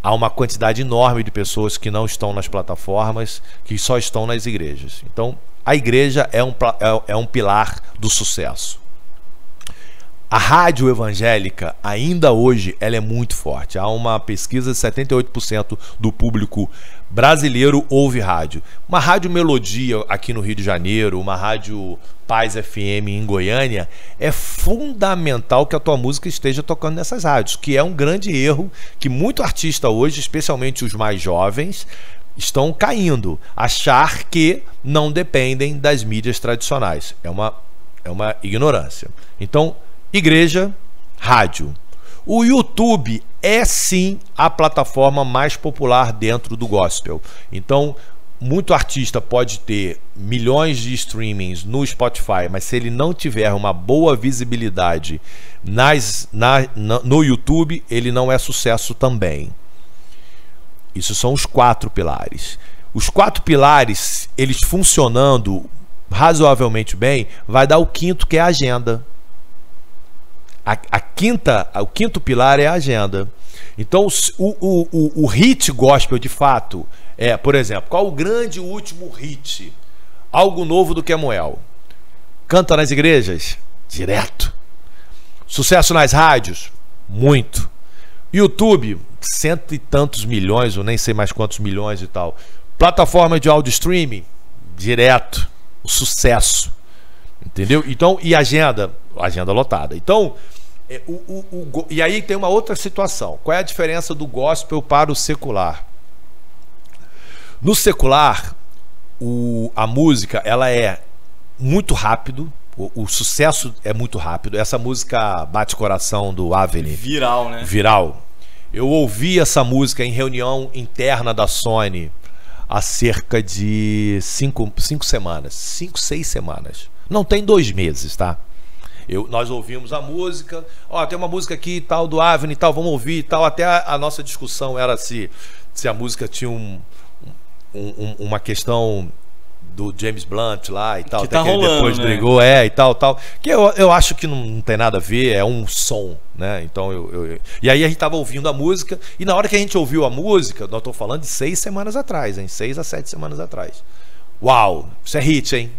há uma quantidade enorme de pessoas que não estão nas plataformas, que só estão nas igrejas. Então, a igreja é um, é, é um pilar do sucesso. A rádio evangélica, ainda hoje, ela é muito forte. Há uma pesquisa de 78% do público brasileiro ouve rádio. Uma rádio Melodia aqui no Rio de Janeiro, uma rádio Paz FM em Goiânia, é fundamental que a tua música esteja tocando nessas rádios, que é um grande erro que muito artista hoje, especialmente os mais jovens, estão caindo. Achar que não dependem das mídias tradicionais. É uma, é uma ignorância. Então, igreja, rádio. O YouTube é sim a plataforma mais popular dentro do gospel. Então, muito artista pode ter milhões de streamings no Spotify, mas se ele não tiver uma boa visibilidade nas, na, na, no YouTube, ele não é sucesso também. Isso são os quatro pilares. Os quatro pilares, eles funcionando razoavelmente bem, vai dar o quinto que é a agenda. A, a quinta, o quinto pilar é a agenda. Então, o, o, o, o hit gospel, de fato, é, por exemplo, qual o grande último hit? Algo novo do Kemuel. Canta nas igrejas? Direto. Sucesso nas rádios? Muito. YouTube, cento e tantos milhões, ou nem sei mais quantos milhões e tal. Plataforma de áudio streaming? Direto. O sucesso. Entendeu? Então, e agenda? Agenda lotada. Então, o, o, o, e aí tem uma outra situação. Qual é a diferença do gospel para o secular? No secular, o, a música ela é muito rápido, o, o, sucesso é muito rápido. Essa música Bate Coração do Aveni. Viral, né? Viral. Eu ouvi essa música em reunião interna da Sony há cerca de cinco, cinco semanas. Cinco, seis semanas. Não tem dois meses, tá? Eu, nós ouvimos a música, ó, tem uma música aqui tal do Avni e tal, vamos ouvir e tal. Até a, a nossa discussão era se, se a música tinha um, um, uma questão do James Blunt lá e tal, que tá que rolando, depois né? brigou, é, e tal, tal. Que eu, eu acho que não, não tem nada a ver, é um som, né? Então eu, eu, E aí a gente tava ouvindo a música, e na hora que a gente ouviu a música, nós tô falando de seis semanas atrás, hein? Seis a sete semanas atrás. Uau, isso é hit, hein?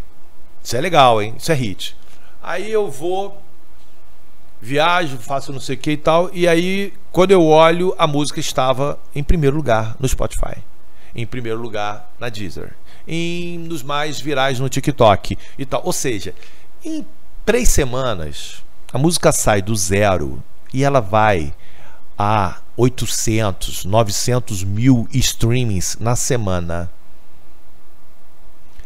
Isso é legal, hein? Isso é hit. Aí eu vou, viajo, faço não sei o que e tal, e aí quando eu olho, a música estava em primeiro lugar no Spotify em primeiro lugar na Deezer, em nos mais virais no TikTok e tal. Ou seja, em três semanas a música sai do zero e ela vai a 800, 900 mil streamings na semana.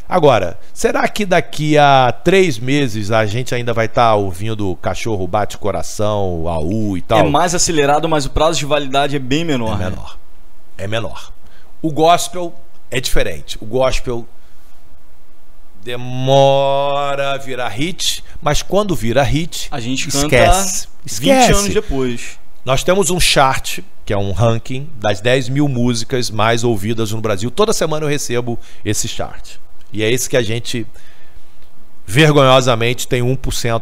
Agora, será que daqui a três meses a gente ainda vai estar tá ouvindo cachorro bate coração, AU e tal? É mais acelerado, mas o prazo de validade é bem menor. É menor. Né? É menor. O gospel é diferente. O gospel demora a virar hit, mas quando vira hit, a gente esquece. esquece. 20 anos depois. Nós temos um chart, que é um ranking das 10 mil músicas mais ouvidas no Brasil. Toda semana eu recebo esse chart. E é esse que a gente vergonhosamente tem 1%,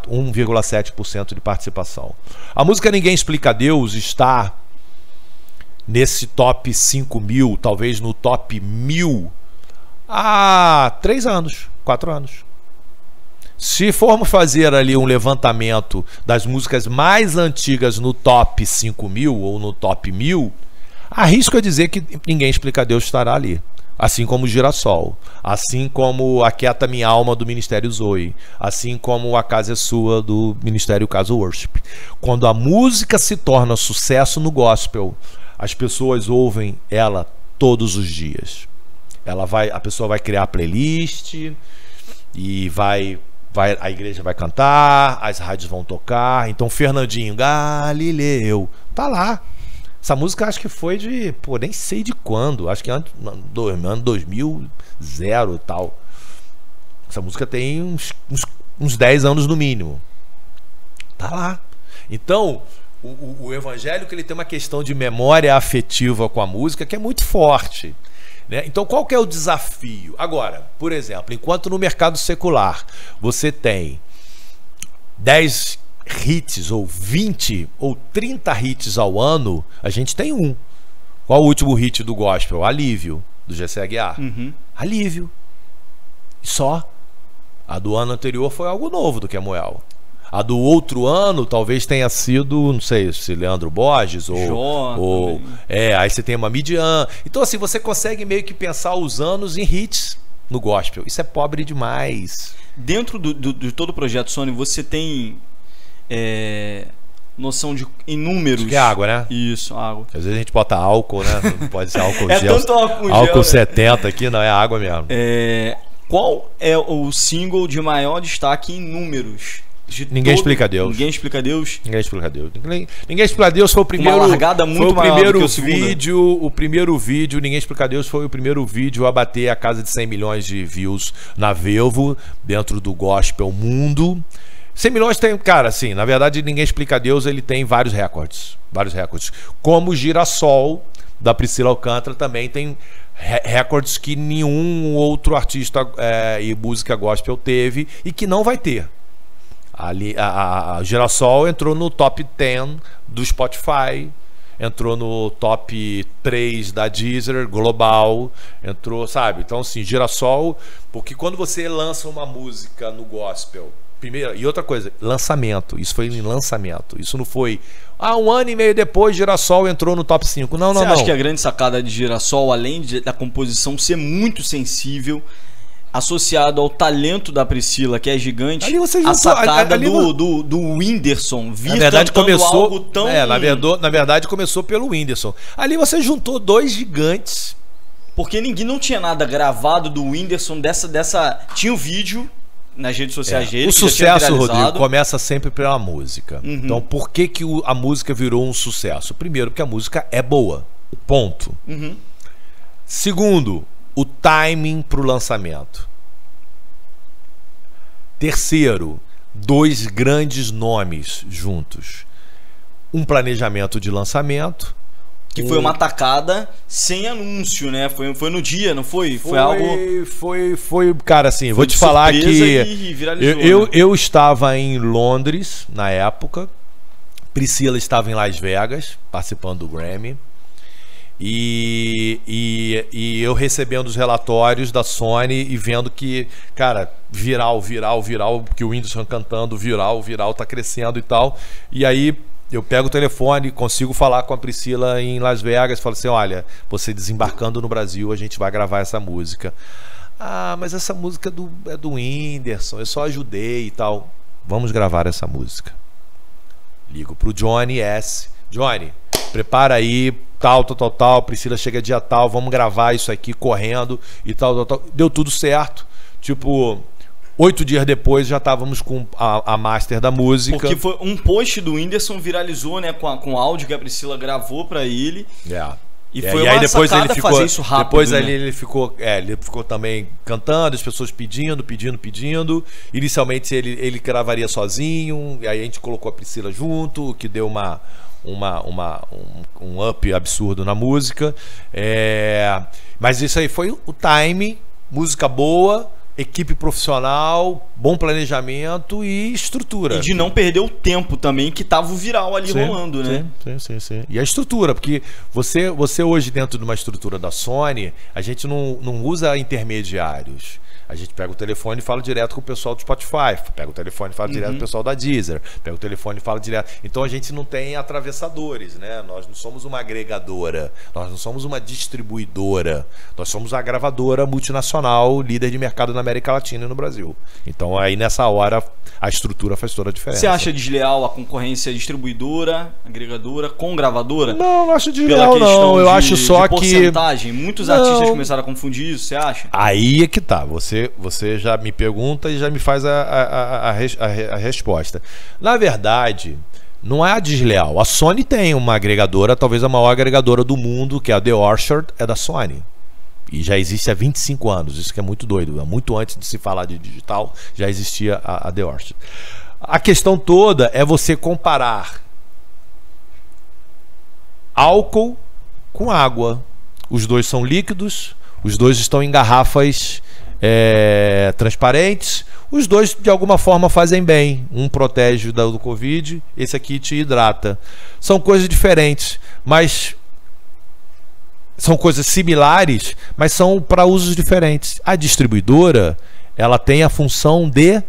1,7% de participação. A música Ninguém Explica Deus está nesse top 5 mil, talvez no top mil, há três anos, quatro anos. Se formos fazer ali um levantamento das músicas mais antigas no top 5 mil ou no top mil, arrisco a dizer que ninguém explica Deus estará ali. Assim como o Girassol, assim como Aquieta Minha Alma do Ministério Zoe, assim como A Casa é Sua do Ministério Caso Worship. Quando a música se torna sucesso no gospel, as pessoas ouvem ela todos os dias. Ela vai, a pessoa vai criar playlist e vai vai a igreja vai cantar, as rádios vão tocar. Então Fernandinho Galileu tá lá. Essa música acho que foi de, pô, nem sei de quando, acho que ano, ano 2000, zero tal. Essa música tem uns, uns, uns 10 anos no mínimo. Tá lá. Então, o, o, o evangélico ele tem uma questão de memória afetiva com a música que é muito forte. Né? Então, qual que é o desafio? Agora, por exemplo, enquanto no mercado secular você tem 10 hits, ou 20, ou 30 hits ao ano, a gente tem um. Qual o último hit do gospel? Alívio, do GC Aguiar. Uhum. Alívio. E só. A do ano anterior foi algo novo do Kemuel. A do outro ano talvez tenha sido, não sei, se Leandro Borges ou. Jó ou também. é, aí você tem uma Midian. Então, assim, você consegue meio que pensar os anos em hits no gospel. Isso é pobre demais. Dentro do, do- de todo o projeto Sony, você tem é, noção de em números. Isso que é água, né? Isso, água. Às vezes a gente bota álcool, né? Não pode ser álcool É gel. tanto álcool gel, álcool né? 70 aqui, não, é água mesmo. É, qual é o single de maior destaque em números? De Ninguém explica Deus. Ninguém explica Deus. Ninguém explica Deus. Ninguém, ninguém explica Deus foi o primeiro. largada muito foi o primeiro o vídeo. O primeiro vídeo, Ninguém explica Deus, foi o primeiro vídeo a bater a casa de 100 milhões de views na Velvo, dentro do gospel mundo. 100 milhões tem, cara, assim, na verdade, Ninguém explica Deus, ele tem vários recordes. Vários recordes. Como o Girassol, da Priscila Alcântara, também tem re- recordes que nenhum outro artista é, e música gospel teve e que não vai ter. Ali, a, a, a Girassol entrou no top 10 do Spotify, entrou no top 3 da Deezer global, entrou, sabe? Então, assim, Girassol, porque quando você lança uma música no gospel, primeiro, e outra coisa, lançamento, isso foi em lançamento, isso não foi, ah, um ano e meio depois, Girassol entrou no top 5. Não, não, Você não. acha que a grande sacada de Girassol, além de- da composição ser muito sensível, associado ao talento da Priscila, que é gigante, Ali você a juntou- sacada ali do, no- do, do Whindersson vir Na verdade começou, algo tão... é, na, verdade, na verdade começou pelo Whindersson. Ali você juntou dois gigantes Porque ninguém não tinha nada gravado do Whindersson dessa. dessa... Tinha o vídeo nas redes sociais dele. É. o que já tinha sucesso, Rodrigo, começa sempre pela música. Uhum. Então, por que, que o- a música virou um sucesso? Primeiro, porque a música é boa. Ponto. Uhum. Segundo, o timing para o lançamento. Terceiro, dois grandes nomes juntos. Um planejamento de lançamento. Que foi uma tacada sem anúncio, né? Foi, foi no dia, não foi? Foi, algo. Foi, foi, cara, assim, foi vou te falar que eu, eu, né? eu estava em Londres na época, Priscila estava em Las Vegas participando do Grammy. E, e, e eu recebendo os relatórios da Sony e vendo que, cara, viral, viral, viral, porque o Whindersson cantando, viral, viral, tá crescendo e tal. E aí eu pego o telefone, consigo falar com a Priscila em Las Vegas, falo assim: olha, você desembarcando no Brasil, a gente vai gravar essa música. Ah, mas essa música é do, é do Whindersson, eu só ajudei e tal. Vamos gravar essa música. Ligo pro Johnny S. Johnny, prepara aí, tal, tal, tal, tal. Priscila chega dia tal, vamos gravar isso aqui correndo e tal, tal, tal. Deu tudo certo. Tipo, oito dias depois já estávamos com a, a master da música. Porque foi um post do Whindersson viralizou, né? Com, a- com o áudio que a Priscila gravou pra ele. É. E É, foi e aí depois ele ficou, fazer isso rápido, depois né? ali ele ficou, é, ele ficou também cantando, as pessoas pedindo, pedindo, pedindo. Inicialmente ele, ele gravaria sozinho, e aí a gente colocou a Priscila junto, o que deu uma uma, uma um, um up absurdo na música. É, mas isso aí foi o time, música boa, equipe profissional, bom planejamento e estrutura. E de não perder o tempo também, que tava o viral ali Sim, rolando, né? Sim, sim, sim, sim. E a estrutura, porque você, você hoje dentro de uma estrutura da Sony, a gente não, não usa intermediários. A gente pega o telefone e fala direto com o pessoal do Spotify, pega o telefone e fala direto com o pessoal da Deezer, pega o telefone e fala direto. Então a gente não tem atravessadores, né? Nós não somos uma agregadora, nós não somos uma distribuidora, nós somos a gravadora multinacional, líder de mercado na América Latina e no Brasil. Então aí nessa hora a estrutura faz toda a diferença. Você acha desleal a concorrência distribuidora, agregadora com gravadora? Não, não acho desleal, não. Eu de, acho só de que. porcentagem. Muitos Não. artistas começaram a confundir isso, você acha? Aí é que tá. Você, você já me pergunta e já me faz a, a, a, a a re- a resposta. Na verdade, não é a desleal. A Sony tem uma agregadora, talvez a maior agregadora do mundo, que é a The Orchard, é da Sony. E já existe há 25 anos, isso que é muito doido. Muito antes de se falar de digital, já existia a, a The Orchard. A questão toda é você comparar álcool com água. Os dois são líquidos, os dois estão em garrafas é, transparentes. Os dois, de alguma forma, fazem bem. Um protege do Covid, esse aqui te hidrata. São coisas diferentes, mas são coisas similares, mas são para usos diferentes. A distribuidora, ela tem a função de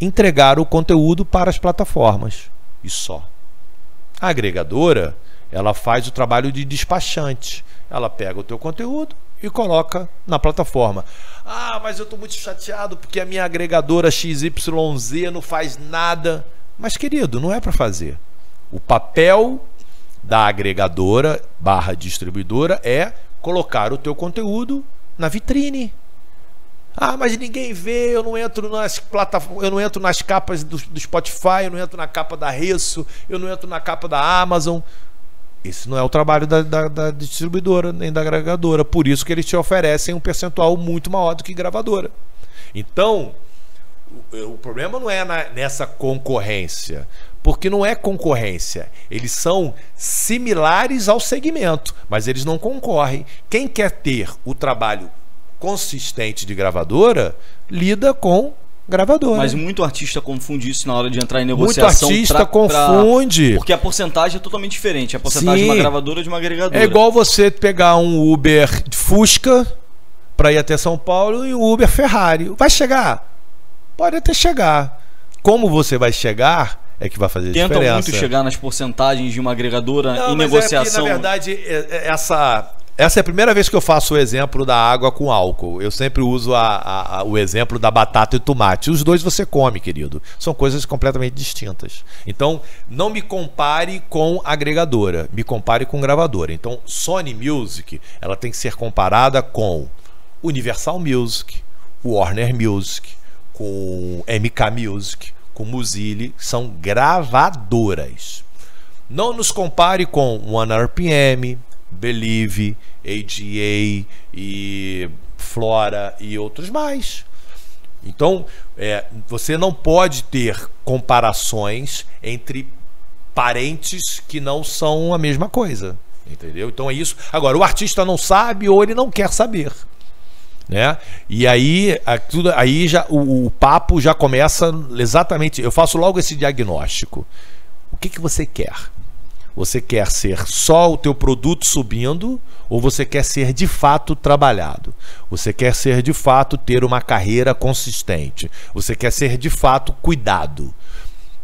entregar o conteúdo para as plataformas e só. A agregadora, ela faz o trabalho de despachante. Ela pega o teu conteúdo e coloca na plataforma. Ah, mas eu estou muito chateado porque a minha agregadora XYZ não faz nada. Mas, querido, não é para fazer. O papel da agregadora barra distribuidora é colocar o teu conteúdo na vitrine. Ah, mas ninguém vê, eu não entro nas plataformas, eu não entro nas capas do, do Spotify, eu não entro na capa da Resso, eu não entro na capa da Amazon. Esse não é o trabalho da, da, da, distribuidora nem da agregadora. Por isso que eles te oferecem um percentual muito maior do que gravadora. Então, o, o problema não é na, nessa concorrência. Porque não é concorrência. Eles são similares ao segmento, mas eles não concorrem. Quem quer ter o trabalho consistente de gravadora lida com gravadora. Mas muito artista confunde isso na hora de entrar em negociação. Muito artista pra, confunde. Pra... Porque a porcentagem é totalmente diferente. A porcentagem Sim. de uma gravadora de uma agregadora. É igual você pegar um Uber Fusca para ir até São Paulo e um Uber Ferrari. Vai chegar? Pode até chegar. Como você vai chegar é que vai fazer Tentam diferença. Tentam muito chegar nas porcentagens de uma agregadora Não, em negociação. É na verdade, é, é, essa essa é a primeira vez que eu faço o exemplo da água com álcool. Eu sempre uso a, a, a, o exemplo da batata e tomate. Os dois você come, querido. São coisas completamente distintas. Então, não me compare com agregadora, me compare com gravadora. Então, Sony Music, ela tem que ser comparada com Universal Music, Warner Music, com MK Music, com Muzili, são gravadoras. Não nos compare com One RPM, Believe, AGA e Flora e outros mais. Então, é, você não pode ter comparações entre parentes que não são a mesma coisa. Entendeu? Então é isso. Agora, o artista não sabe ou ele não quer saber. Né? E aí, tudo, aí já, o, o papo já começa exatamente. Eu faço logo esse diagnóstico. O que, que você quer? Você quer ser só o teu produto subindo ou você quer ser de fato trabalhado? Você quer ser de fato ter uma carreira consistente? Você quer ser de fato cuidado?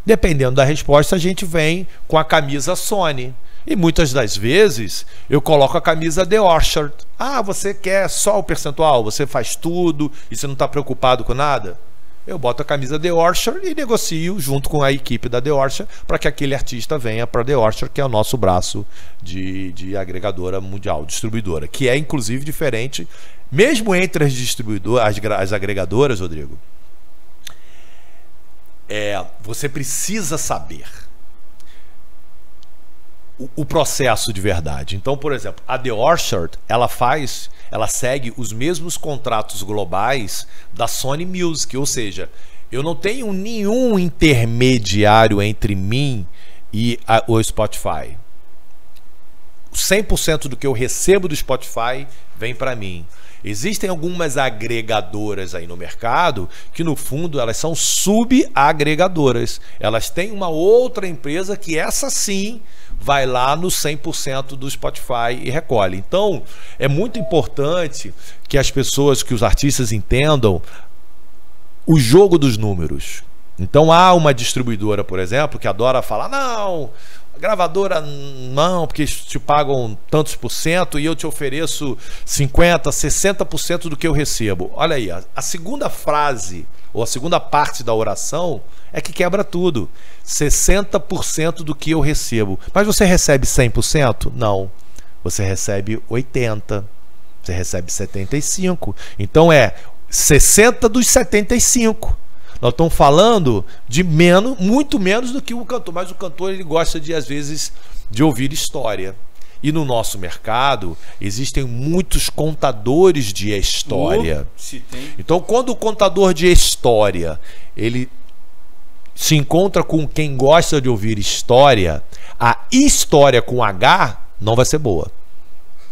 Dependendo da resposta, a gente vem com a camisa Sony. E muitas das vezes eu coloco a camisa The Orchard. Ah, você quer só o percentual? Você faz tudo e você não está preocupado com nada? Eu boto a camisa The Orchard e negocio junto com a equipe da The Orchard para que aquele artista venha para The Orchard, que é o nosso braço de, de agregadora mundial, distribuidora, que é inclusive diferente, mesmo entre as distribuidoras, as, as agregadoras, Rodrigo. É, você precisa saber o, processo de verdade. Então, por exemplo, a The Orchard, ela faz ela segue os mesmos contratos globais da Sony Music, ou seja, eu não tenho nenhum intermediário entre mim e a, o Spotify. 100% do que eu recebo do Spotify vem para mim. Existem algumas agregadoras aí no mercado que, no fundo, elas são subagregadoras. Elas têm uma outra empresa que, essa sim, vai lá no 100% do Spotify e recolhe. Então, é muito importante que as pessoas, que os artistas entendam o jogo dos números. Então, há uma distribuidora, por exemplo, que adora falar: não, gravadora não, porque te pagam tantos por cento e eu te ofereço 50, 60% do que eu recebo. Olha aí, a, segunda frase ou a segunda parte da oração é que quebra tudo. 60% do que eu recebo. Mas você recebe 100%? Não. Você recebe 80. Você recebe 75. Então é 60 dos 75. Nós estamos falando de menos, muito menos do que o cantor, mas o cantor ele gosta de às vezes de ouvir história. E no nosso mercado existem muitos contadores de história. Uh, então, quando o contador de história ele se encontra com quem gosta de ouvir história, a história com H não vai ser boa.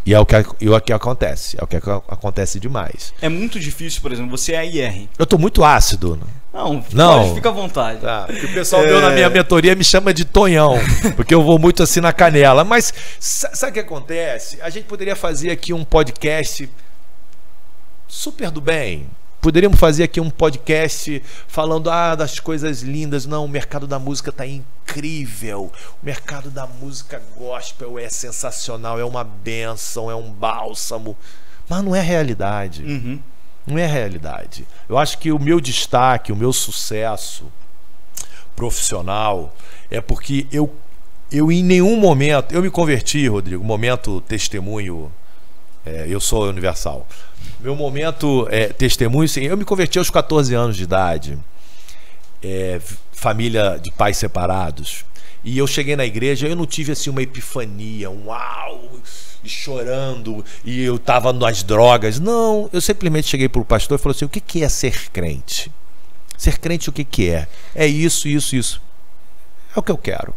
E é o que, é o que acontece. É o que acontece demais. É muito difícil, por exemplo, você é IR. Eu tô muito ácido. Não, Não. pode, fica à vontade. Tá, porque o pessoal É. meu na minha mentoria me chama de Tonhão, porque eu vou muito assim na canela. Mas sa- sabe o que acontece? A gente poderia fazer aqui um podcast super do bem. Poderíamos fazer aqui um podcast falando ah, das coisas lindas. Não, o mercado da música tá incrível. O mercado da música gospel é sensacional, é uma benção, é um bálsamo. Mas não é realidade. Uhum. Não é realidade. Eu acho que o meu destaque, o meu sucesso profissional é porque eu, eu em nenhum momento, eu me converti, Rodrigo, momento testemunho, é, eu sou universal. Meu momento é, testemunho, sim, eu me converti aos 14 anos de idade, é, família de pais separados. E eu cheguei na igreja, eu não tive assim uma epifania, um uau, e chorando, e eu tava nas drogas. Não, eu simplesmente cheguei pro pastor e falei assim: o que, que é ser crente? Ser crente o que, que é? É isso, isso, isso. É o que eu quero.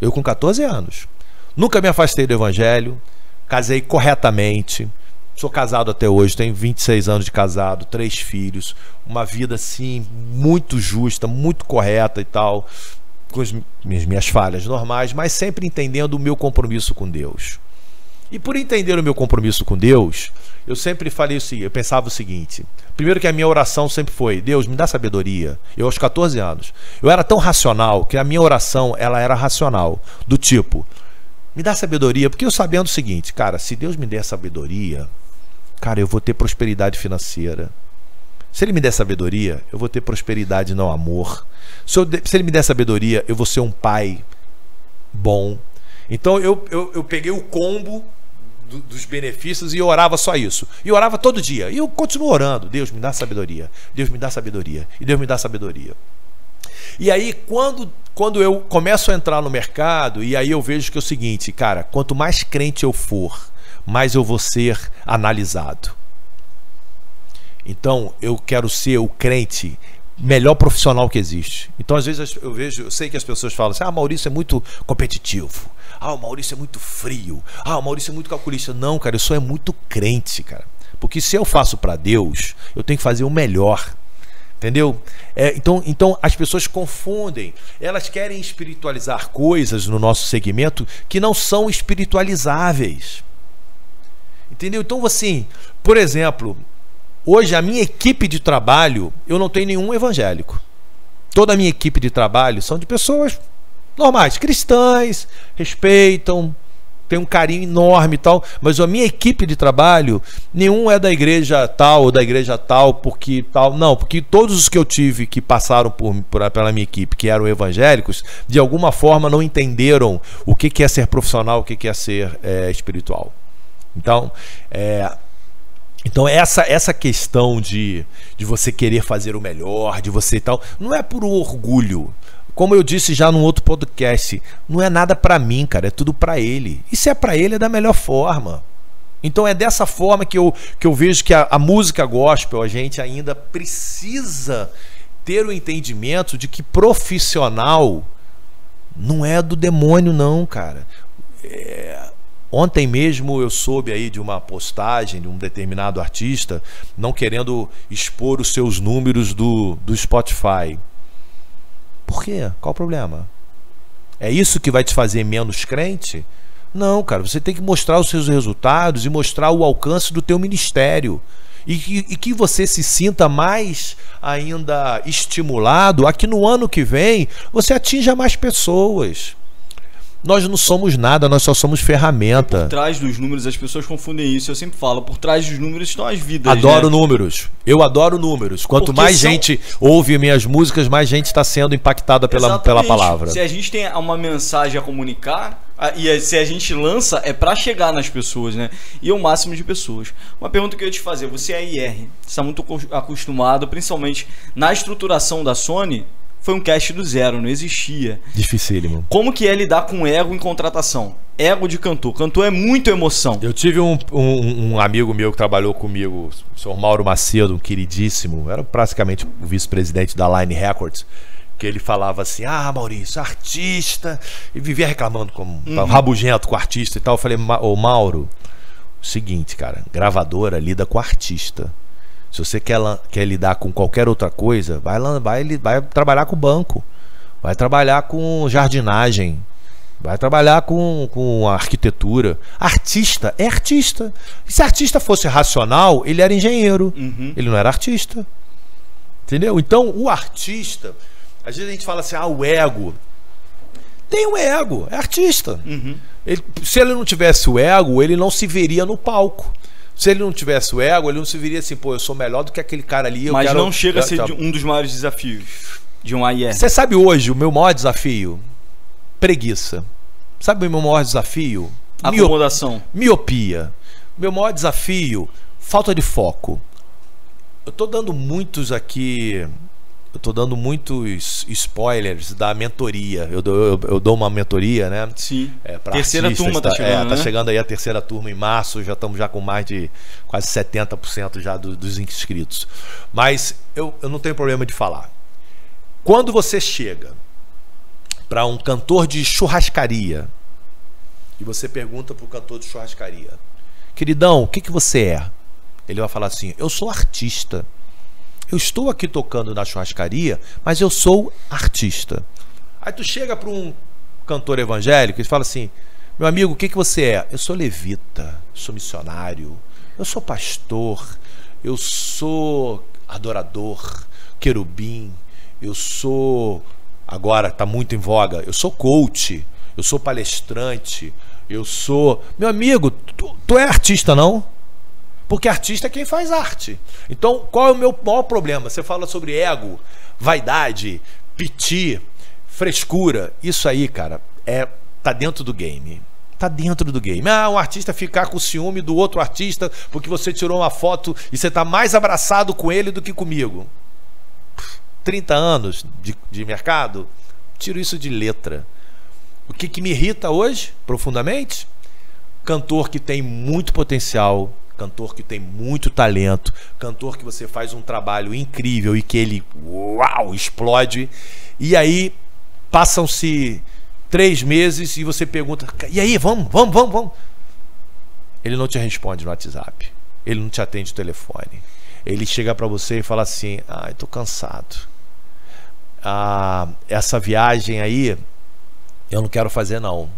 Eu com 14 anos. Nunca me afastei do evangelho, casei corretamente. Sou casado até hoje, tenho 26 anos de casado, três filhos, uma vida assim muito justa, muito correta e tal, com as minhas, falhas normais, mas sempre entendendo o meu compromisso com Deus. E por entender o meu compromisso com Deus, eu sempre falei assim, eu pensava o seguinte: primeiro que a minha oração sempre foi, Deus, me dá sabedoria. Eu aos 14 anos, eu era tão racional que a minha oração ela era racional, do tipo, me dá sabedoria, porque eu sabendo o seguinte, cara, se Deus me der sabedoria, cara, eu vou ter prosperidade financeira. Se ele me der sabedoria, eu vou ter prosperidade no amor. Se, eu se ele me der sabedoria, eu vou ser um pai bom. Então eu, eu, eu peguei o combo do- dos benefícios e orava só isso. E orava todo dia. E eu continuo orando. Deus me dá sabedoria. Deus me dá sabedoria. E Deus me dá sabedoria. E aí, quando, quando eu começo a entrar no mercado, e aí eu vejo que é o seguinte, cara, quanto mais crente eu for, mais eu vou ser analisado. Então, eu quero ser o crente melhor profissional que existe. Então, às vezes eu vejo, eu sei que as pessoas falam assim: "Ah, Maurício é muito competitivo. Ah, o Maurício é muito frio. Ah, o Maurício é muito calculista". Não, cara, eu sou é muito crente, cara. Porque se eu faço para Deus, eu tenho que fazer o melhor. Entendeu? É, então, então as pessoas confundem. Elas querem espiritualizar coisas no nosso segmento que não são espiritualizáveis. Entendeu? Então, assim, por exemplo, hoje a minha equipe de trabalho, eu não tenho nenhum evangélico. Toda a minha equipe de trabalho são de pessoas normais, cristãs, respeitam, tem um carinho enorme e tal, mas a minha equipe de trabalho, nenhum é da igreja tal ou da igreja tal, porque tal. Não, porque todos os que eu tive que passaram por, por- pela minha equipe, que eram evangélicos, de alguma forma não entenderam o que, que é ser profissional, o que, que é ser é, espiritual. Então, é, então essa essa questão de, de você querer fazer o melhor, de você e tal, não é por orgulho. Como eu disse já num outro podcast, não é nada pra mim, cara, é tudo pra ele. E se é pra ele é da melhor forma. Então é dessa forma que eu, que eu vejo que a, a música gospel, a gente ainda precisa ter o entendimento de que profissional não é do demônio, não, cara. É, Ontem mesmo eu soube aí de uma postagem de um determinado artista não querendo expor os seus números do, do Spotify. Por quê? Qual o problema? É isso que vai te fazer menos crente? Não, cara, você tem que mostrar os seus resultados e mostrar o alcance do teu ministério. E que, e que você se sinta mais ainda estimulado a que no ano que vem você atinja mais pessoas. Nós não somos nada, nós só somos ferramenta. Por trás dos números, as pessoas confundem isso. Eu sempre falo, por trás dos números estão as vidas. Adoro né? números. Eu adoro números. Quanto Porque mais são- gente ouve minhas músicas, mais gente está sendo impactada pela, pela palavra. Se a gente tem uma mensagem a comunicar, e se a gente lança, é pra chegar nas pessoas, né? E o máximo de pessoas. Uma pergunta que eu ia te fazer: você é IR, está muito acos- acostumado, principalmente na estruturação da Sony, foi um cast do zero, não existia. Dificílimo. Como que é lidar com ego em contratação? Ego de cantor. Cantor é muito emoção. Eu tive um, um- um amigo meu que trabalhou comigo, o senhor Mauro Macedo, um queridíssimo, era praticamente o vice-presidente da Line Records, que ele falava assim: Ah, Maurício, artista, e vivia reclamando como rabugento com artista e tal. Eu falei: "Ma- Ô Mauro, seguinte, cara, gravadora lida com artista. Se você quer, quer lidar com qualquer outra coisa, vai, vai, vai trabalhar com banco, vai trabalhar com jardinagem, vai trabalhar com, com arquitetura. Artista é artista. E se artista fosse racional, ele era engenheiro, uhum. ele não era artista. Entendeu? Então, o artista, às vezes a gente fala assim, ah, o ego. Tem um ego, é artista. Uhum. Ele, se ele não tivesse o ego, ele não se veria no palco. Se ele não tivesse o ego, ele não se viria assim, pô, eu sou melhor do que aquele cara ali. Mas quero, não chega a ser um dos maiores desafios de um AIE. Você sabe hoje o meu maior desafio? Preguiça. Sabe o meu maior desafio? Acomodação. Miopia. Meu maior desafio, falta de foco. Eu tô dando muitos aqui eu tô dando muitos spoilers da mentoria. Eu dou, eu, eu dou uma mentoria, né? Sim. É, terceira artistas, turma tá, tá chegando. É, tá né? chegando aí a terceira turma em março, já estamos já com mais de quase 70% já do, dos inscritos. Mas eu, eu não tenho problema de falar. Quando você chega para um cantor de churrascaria e você pergunta para o cantor de churrascaria, queridão, o que, que você é? Ele vai falar assim: eu sou artista. Eu estou aqui tocando na churrascaria, mas eu sou artista. Aí tu chega para um cantor evangélico e fala assim: Meu amigo, o que, que você é? Eu sou levita, sou missionário, eu sou pastor, eu sou adorador, querubim, eu sou. Agora está muito em voga, eu sou coach, eu sou palestrante, eu sou. Meu amigo, tu, tu é artista, não? Porque artista é quem faz arte. Então, qual é o meu maior problema? Você fala sobre ego, vaidade, piti, frescura. Isso aí, cara, é tá dentro do game. Tá dentro do game. Ah, um artista ficar com ciúme do outro artista porque você tirou uma foto e você tá mais abraçado com ele do que comigo. 30 anos de, de mercado, tiro isso de letra. O que, que me irrita hoje, profundamente? Cantor que tem muito potencial, cantor que tem muito talento, cantor que você faz um trabalho incrível e que ele, uau, explode. E aí passam-se três meses e você pergunta: e aí, vamos, vamos, vamos, vamos. Ele não te responde no WhatsApp, ele não te atende o telefone. Ele chega para você e fala assim: ai, tô cansado. Ah, essa viagem aí eu não quero fazer não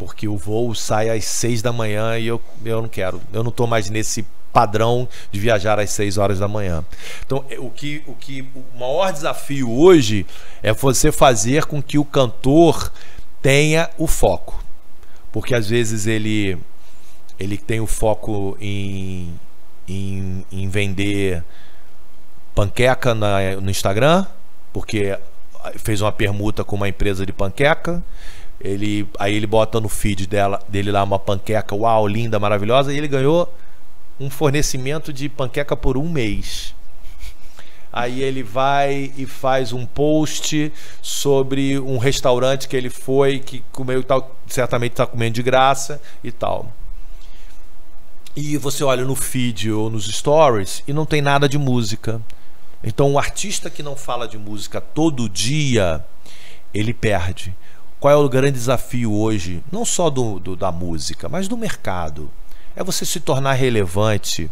porque o voo sai às seis da manhã e eu, eu não quero. Eu não estou mais nesse padrão de viajar às 6 horas da manhã. Então, é, o que, o que o maior desafio hoje é você fazer com que o cantor tenha o foco. Porque às vezes ele ele tem o foco em, em, em vender panqueca na, no Instagram, porque fez uma permuta com uma empresa de panqueca ele, aí ele bota no feed dela, dele lá uma panqueca, uau, linda, maravilhosa, e ele ganhou um fornecimento de panqueca por um mês. Aí ele vai e faz um post sobre um restaurante que ele foi, que comeu tal, certamente está comendo de graça e tal. E você olha no feed ou nos stories e não tem nada de música. Então, o artista que não fala de música todo dia, ele perde. Qual é o grande desafio hoje, não só do, do, da música, mas do mercado? É você se tornar relevante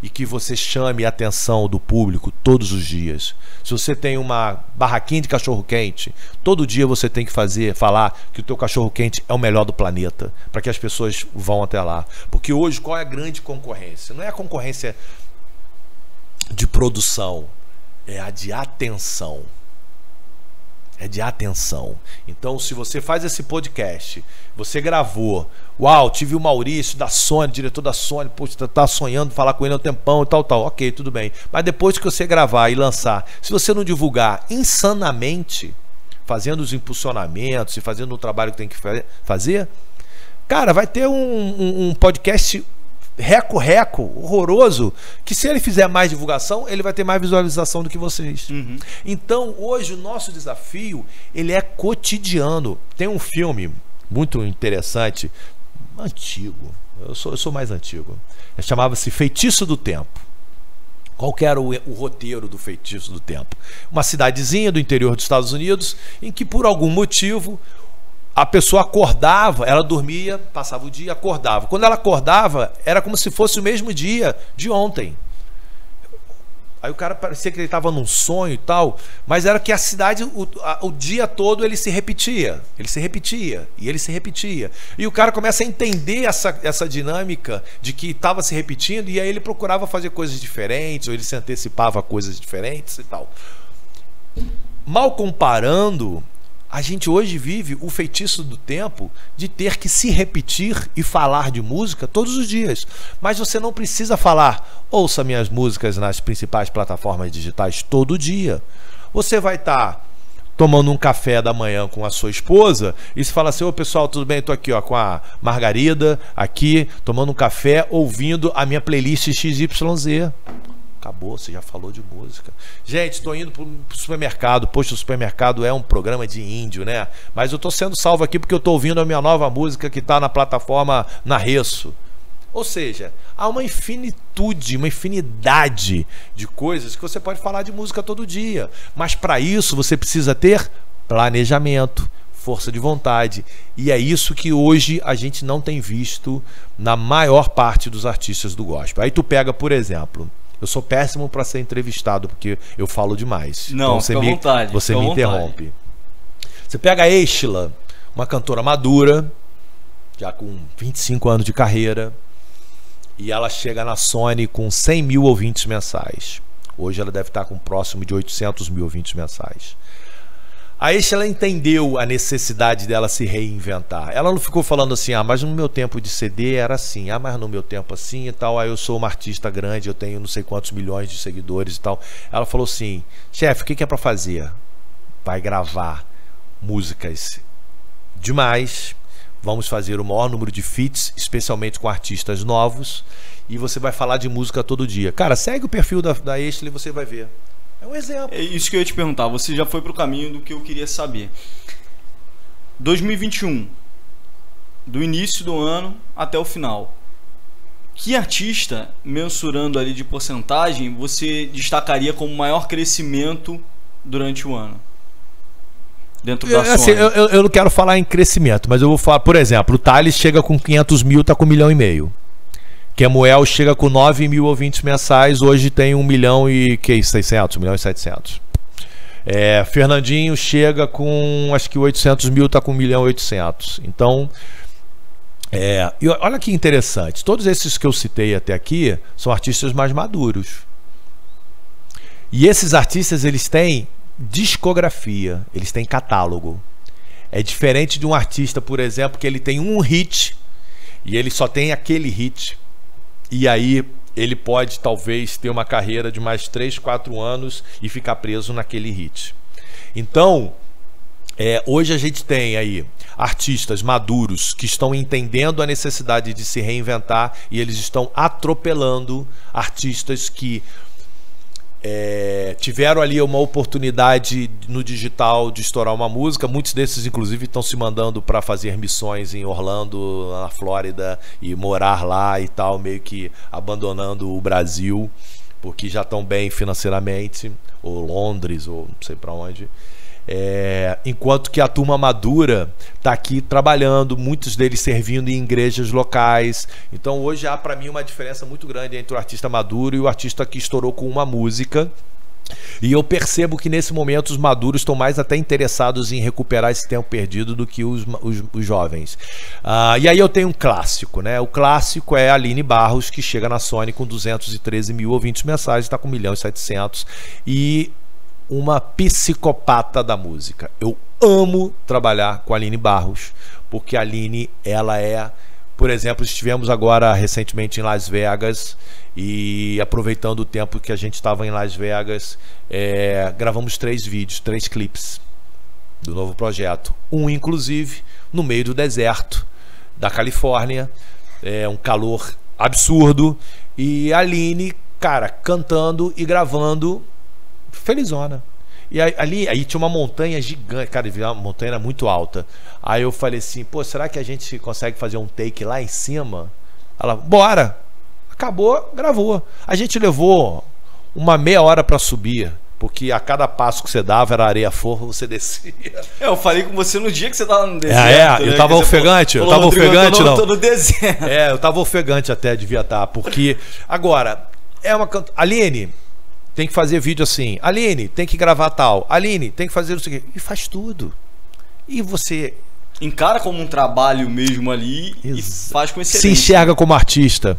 e que você chame a atenção do público todos os dias. Se você tem uma barraquinha de cachorro quente, todo dia você tem que fazer, falar que o teu cachorro quente é o melhor do planeta, para que as pessoas vão até lá. Porque hoje qual é a grande concorrência? Não é a concorrência de produção, é a de atenção é de atenção. Então, se você faz esse podcast, você gravou, uau, tive o Maurício da Sony, diretor da Sony, pô, você tá sonhando falar com ele há um tempão e tal, tal. Ok, tudo bem. Mas depois que você gravar e lançar, se você não divulgar insanamente, fazendo os impulsionamentos e fazendo o trabalho que tem que fazer, cara, vai ter um, um, um podcast reco-reco, horroroso, que se ele fizer mais divulgação, ele vai ter mais visualização do que vocês. Uhum. Então, hoje, o nosso desafio, ele é cotidiano. Tem um filme muito interessante, antigo, eu sou, eu sou mais antigo, chamava-se Feitiço do Tempo. Qual era o, o, roteiro do Feitiço do Tempo? Uma cidadezinha do interior dos Estados Unidos em que, por algum motivo, a pessoa acordava, ela dormia, passava o dia, acordava. Quando ela acordava, era como se fosse o mesmo dia de ontem. Aí o cara parecia que ele estava num sonho e tal, mas era que a cidade, o, a, o dia todo ele se repetia, ele se repetia, e ele se repetia. E o cara começa a entender essa, essa dinâmica de que estava se repetindo, e aí ele procurava fazer coisas diferentes, ou ele se antecipava a coisas diferentes e tal. Mal comparando, a gente hoje vive o feitiço do tempo de ter que se repetir e falar de música todos os dias. Mas você não precisa falar, ouça minhas músicas nas principais plataformas digitais todo dia. Você vai estar tá tomando um café da manhã com a sua esposa e se fala assim: Ô pessoal, tudo bem? Estou aqui ó, com a Margarida, aqui, tomando um café, ouvindo a minha playlist XYZ. Acabou, você já falou de música. Gente, estou indo para o supermercado. Poxa, o supermercado é um programa de índio, né? Mas eu estou sendo salvo aqui porque eu estou ouvindo a minha nova música que está na plataforma Narreço. Ou seja, há uma infinitude, uma infinidade de coisas que você pode falar de música todo dia. Mas para isso você precisa ter planejamento, força de vontade. E é isso que hoje a gente não tem visto na maior parte dos artistas do gospel. Aí tu pega, por exemplo, eu sou péssimo para ser entrevistado, porque eu falo demais. Não, então, você me, vontade, você me interrompe. Vontade. Você pega a Estila, uma cantora madura, já com 25 anos de carreira, e ela chega na Sony com 100 mil ouvintes mensais. Hoje ela deve estar com próximo de 800 mil ouvintes mensais. A Eixa ela entendeu a necessidade dela se reinventar. Ela não ficou falando assim, ah, mas no meu tempo de CD era assim, ah, mas no meu tempo assim e tal, aí eu sou uma artista grande, eu tenho não sei quantos milhões de seguidores e tal. Ela falou assim, chefe, o que, que é para fazer? Vai gravar músicas demais, vamos fazer o maior número de feats, especialmente com artistas novos, e você vai falar de música todo dia. Cara, segue o perfil da, da e você vai ver. É um exemplo. É isso que eu ia te perguntar. Você já foi para o caminho do que eu queria saber. 2021, do início do ano até o final. Que artista, mensurando ali de porcentagem, você destacaria como maior crescimento durante o ano? Dentro da assim, eu, eu, eu, não quero falar em crescimento, mas eu vou falar, por exemplo, o Thales chega com 500 mil, tá com um milhão e meio. Kemuel chega com 9 mil ouvintes mensais, hoje tem 1 milhão e que 600, 1 milhão e 700. É, Fernandinho chega com acho que 800 mil, está com 1 milhão e 800. Então, é, e olha que interessante, todos esses que eu citei até aqui são artistas mais maduros. E esses artistas eles têm discografia, eles têm catálogo. É diferente de um artista, por exemplo, que ele tem um hit e ele só tem aquele hit e aí ele pode talvez ter uma carreira de mais 3, 4 anos e ficar preso naquele hit. Então, é, hoje a gente tem aí artistas maduros que estão entendendo a necessidade de se reinventar e eles estão atropelando artistas que é, tiveram ali uma oportunidade no digital de estourar uma música. Muitos desses, inclusive, estão se mandando para fazer missões em Orlando, na Flórida, e morar lá e tal, meio que abandonando o Brasil, porque já estão bem financeiramente, ou Londres, ou não sei para onde. É, enquanto que a turma madura está aqui trabalhando, muitos deles servindo em igrejas locais. Então hoje há para mim uma diferença muito grande entre o artista maduro e o artista que estourou com uma música. E eu percebo que nesse momento os maduros estão mais até interessados em recuperar esse tempo perdido do que os, os, os jovens. Uh, e aí eu tenho um clássico, né? O clássico é a Aline Barros, que chega na Sony com 213 mil ouvintes mensais, está com 1 milhão e 700. E uma psicopata da música. Eu amo trabalhar com a Aline Barros, porque a Aline, ela é, por exemplo, estivemos agora recentemente em Las Vegas e aproveitando o tempo que a gente estava em Las Vegas, é, gravamos três vídeos, três clipes do novo projeto. Um, inclusive, no meio do deserto da Califórnia, é um calor absurdo e a Aline, cara, cantando e gravando felizona. E aí, ali aí tinha uma montanha gigante, cara, a montanha era muito alta. Aí eu falei assim, pô, será que a gente consegue fazer um take lá em cima? Ela, bora! Acabou, gravou. A gente levou uma meia hora para subir. Porque a cada passo que você dava era areia forra, você descia. É, eu falei com você no dia que você tava no deserto. É, é né? eu tava ofegante, eu tava ofegante, não. Eu tô no deserto. É, eu tava ofegante até, devia estar. Porque. Agora, é uma. Aline, tem que fazer vídeo assim. Aline, tem que gravar tal. Aline, tem que fazer isso aqui. E faz tudo. E você encara como um trabalho mesmo ali Ex e faz com excelência. Se enxerga como artista.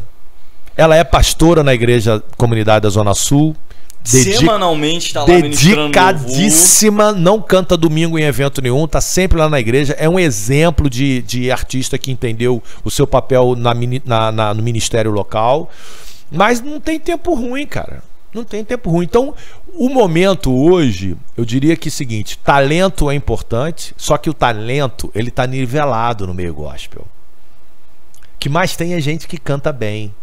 Ela é pastora na igreja comunidade da Zona Sul. Dedica, Semanalmente está lá Dedicadíssima, não canta domingo em evento nenhum, tá sempre lá na igreja. É um exemplo de, de artista que entendeu o seu papel na, na, na, no ministério local. Mas não tem tempo ruim, cara. Não tem tempo ruim. Então, o momento hoje, eu diria que é o seguinte: talento é importante, só que o talento ele está nivelado no meio gospel. O que mais tem é gente que canta bem.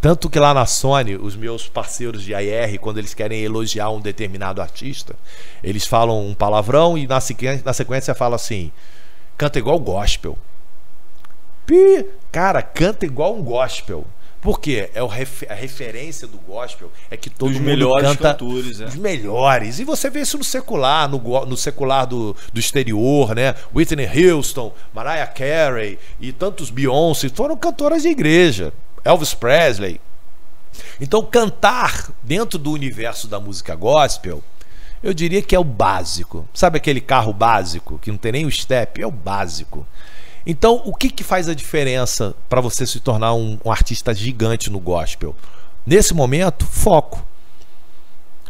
Tanto que lá na Sony, os meus parceiros de AR, quando eles querem elogiar um determinado artista, eles falam um palavrão e na sequência, na sequência fala assim: canta igual gospel. Pi, cara, canta igual um gospel. Por quê? É refer a referência do gospel é que todo Dos mundo melhores canta cantores, é. os melhores. E você vê isso no secular, no, no secular do, do exterior, né? Whitney Houston, Mariah Carey e tantos Beyoncé foram cantoras de igreja. Elvis Presley. Então cantar dentro do universo da música gospel eu diria que é o básico. Sabe aquele carro básico que não tem nem o step? É o básico. Então, o que, que faz a diferença para você se tornar um, um artista gigante no gospel? Nesse momento, foco.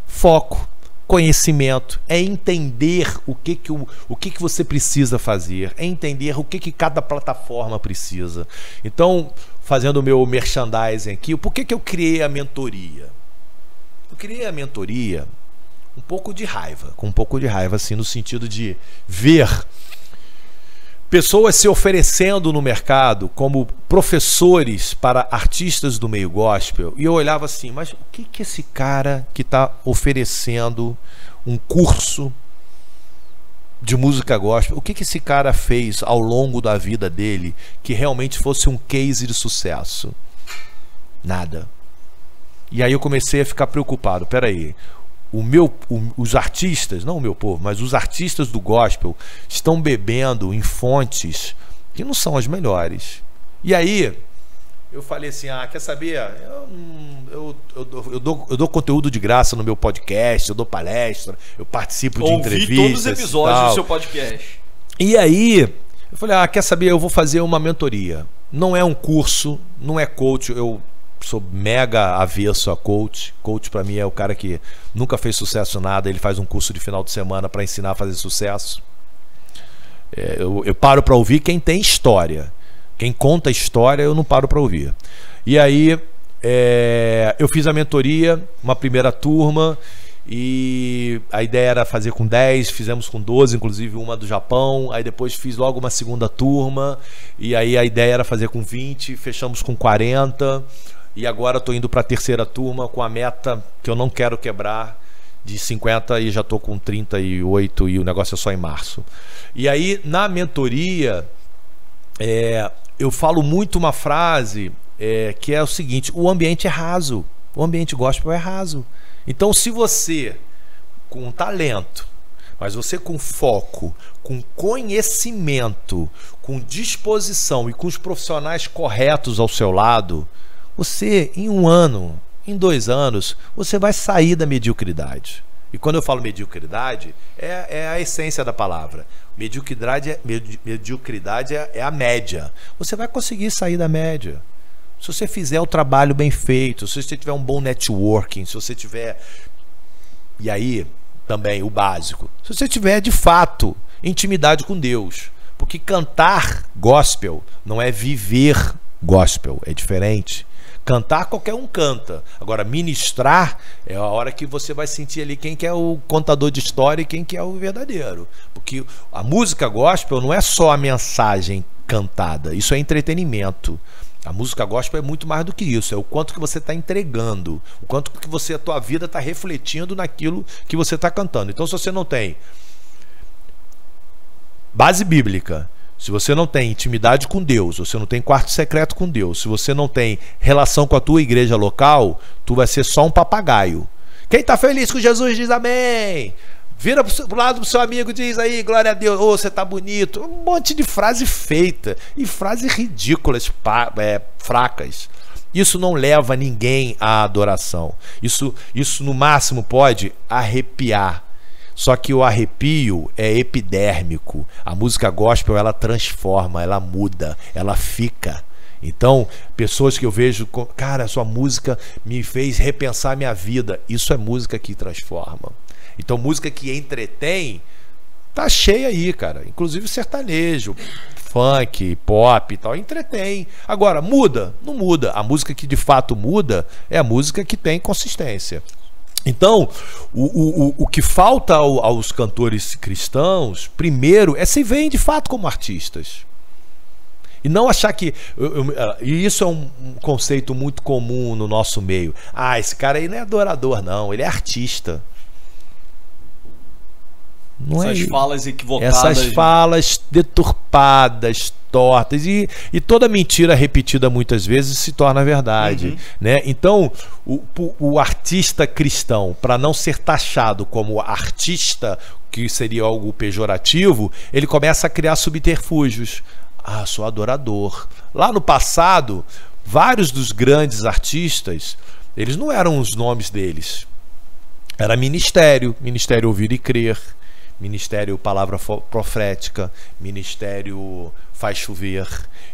Foco conhecimento, é entender o que que, o, o que que você precisa fazer, é entender o que que cada plataforma precisa. Então, fazendo o meu merchandising aqui, por que que eu criei a mentoria? Eu criei a mentoria um pouco de raiva, com um pouco de raiva, assim, no sentido de ver pessoas se oferecendo no mercado como professores para artistas do meio gospel e eu olhava assim, mas o que que esse cara que está oferecendo um curso de música gospel, o que que esse cara fez ao longo da vida dele que realmente fosse um case de sucesso? Nada. E aí eu comecei a ficar preocupado. Peraí, o meu, o, os artistas, não o meu povo, mas os artistas do gospel estão bebendo em fontes que não são as melhores. E aí eu falei assim, ah, quer saber? Eu, eu, eu, dou, eu, dou, eu dou conteúdo de graça no meu podcast, eu dou palestra, eu participo de Ouvi entrevistas. todos os episódios do seu podcast. E aí eu falei, ah, quer saber? Eu vou fazer uma mentoria. Não é um curso, não é coach, eu sou mega avesso a coach. Coach para mim é o cara que nunca fez sucesso nada, ele faz um curso de final de semana para ensinar a fazer sucesso. É, eu, eu, paro para ouvir quem tem história. Quem conta história, eu não paro para ouvir. E aí é, eu fiz a mentoria, uma primeira turma, e a ideia era fazer com 10, fizemos com 12, inclusive uma do Japão. Aí depois fiz logo uma segunda turma, e aí a ideia era fazer com 20, fechamos com 40. E agora estou indo para a terceira turma com a meta que eu não quero quebrar de 50 e já estou com 38 e o negócio é só em março. E aí na mentoria é, eu falo muito uma frase é, que é o seguinte: o ambiente é raso, o ambiente gospel é raso. Então se você com talento, mas você com foco, com conhecimento, com disposição e com os profissionais corretos ao seu lado, você, em um ano, em dois anos, você vai sair da mediocridade. E quando eu falo mediocridade, é, é a essência da palavra. Mediocridade, é, mediocridade é, é a média. Você vai conseguir sair da média. Se você fizer o trabalho bem feito, se você tiver um bom networking, se você tiver. E aí, também o básico. Se você tiver de fato intimidade com Deus. Porque cantar gospel não é viver gospel, é diferente. Cantar qualquer um canta. Agora, ministrar é a hora que você vai sentir ali quem que é o contador de história e quem que é o verdadeiro. Porque a música gospel não é só a mensagem cantada, isso é entretenimento. A música gospel é muito mais do que isso, é o quanto que você está entregando, o quanto que você a tua vida está refletindo naquilo que você está cantando. Então, se você não tem base bíblica, se você não tem intimidade com Deus, você não tem quarto secreto com Deus, se você não tem relação com a tua igreja local, tu vai ser só um papagaio. Quem está feliz com Jesus diz amém. Vira pro lado do seu amigo e diz aí, glória a Deus, oh, você tá bonito. Um monte de frase feita e frases ridículas, é, fracas. Isso não leva ninguém à adoração. Isso, isso no máximo pode arrepiar. Só que o arrepio é epidérmico. A música gospel ela transforma, ela muda, ela fica. Então, pessoas que eu vejo, cara, sua música me fez repensar minha vida. Isso é música que transforma. Então, música que entretém, tá cheia aí, cara. Inclusive sertanejo, funk, pop e tal, entretém. Agora, muda? Não muda. A música que de fato muda é a música que tem consistência. Então, o, o, o que falta ao, aos cantores cristãos, primeiro, é se veem de fato como artistas. E não achar que. Ah, e isso é um conceito muito comum no nosso meio. Ah, esse cara aí não é adorador, não, ele é artista. Não Essas é falas equivocadas. Essas falas deturpadas, tortas e, e toda mentira repetida muitas vezes se torna verdade, uhum. né? Então, o, o artista cristão, para não ser taxado como artista, que seria algo pejorativo, ele começa a criar subterfúgios. Ah, sou adorador. Lá no passado, vários dos grandes artistas, eles não eram os nomes deles. Era ministério, ministério ouvir e crer, ministério palavra profética, ministério faz chover,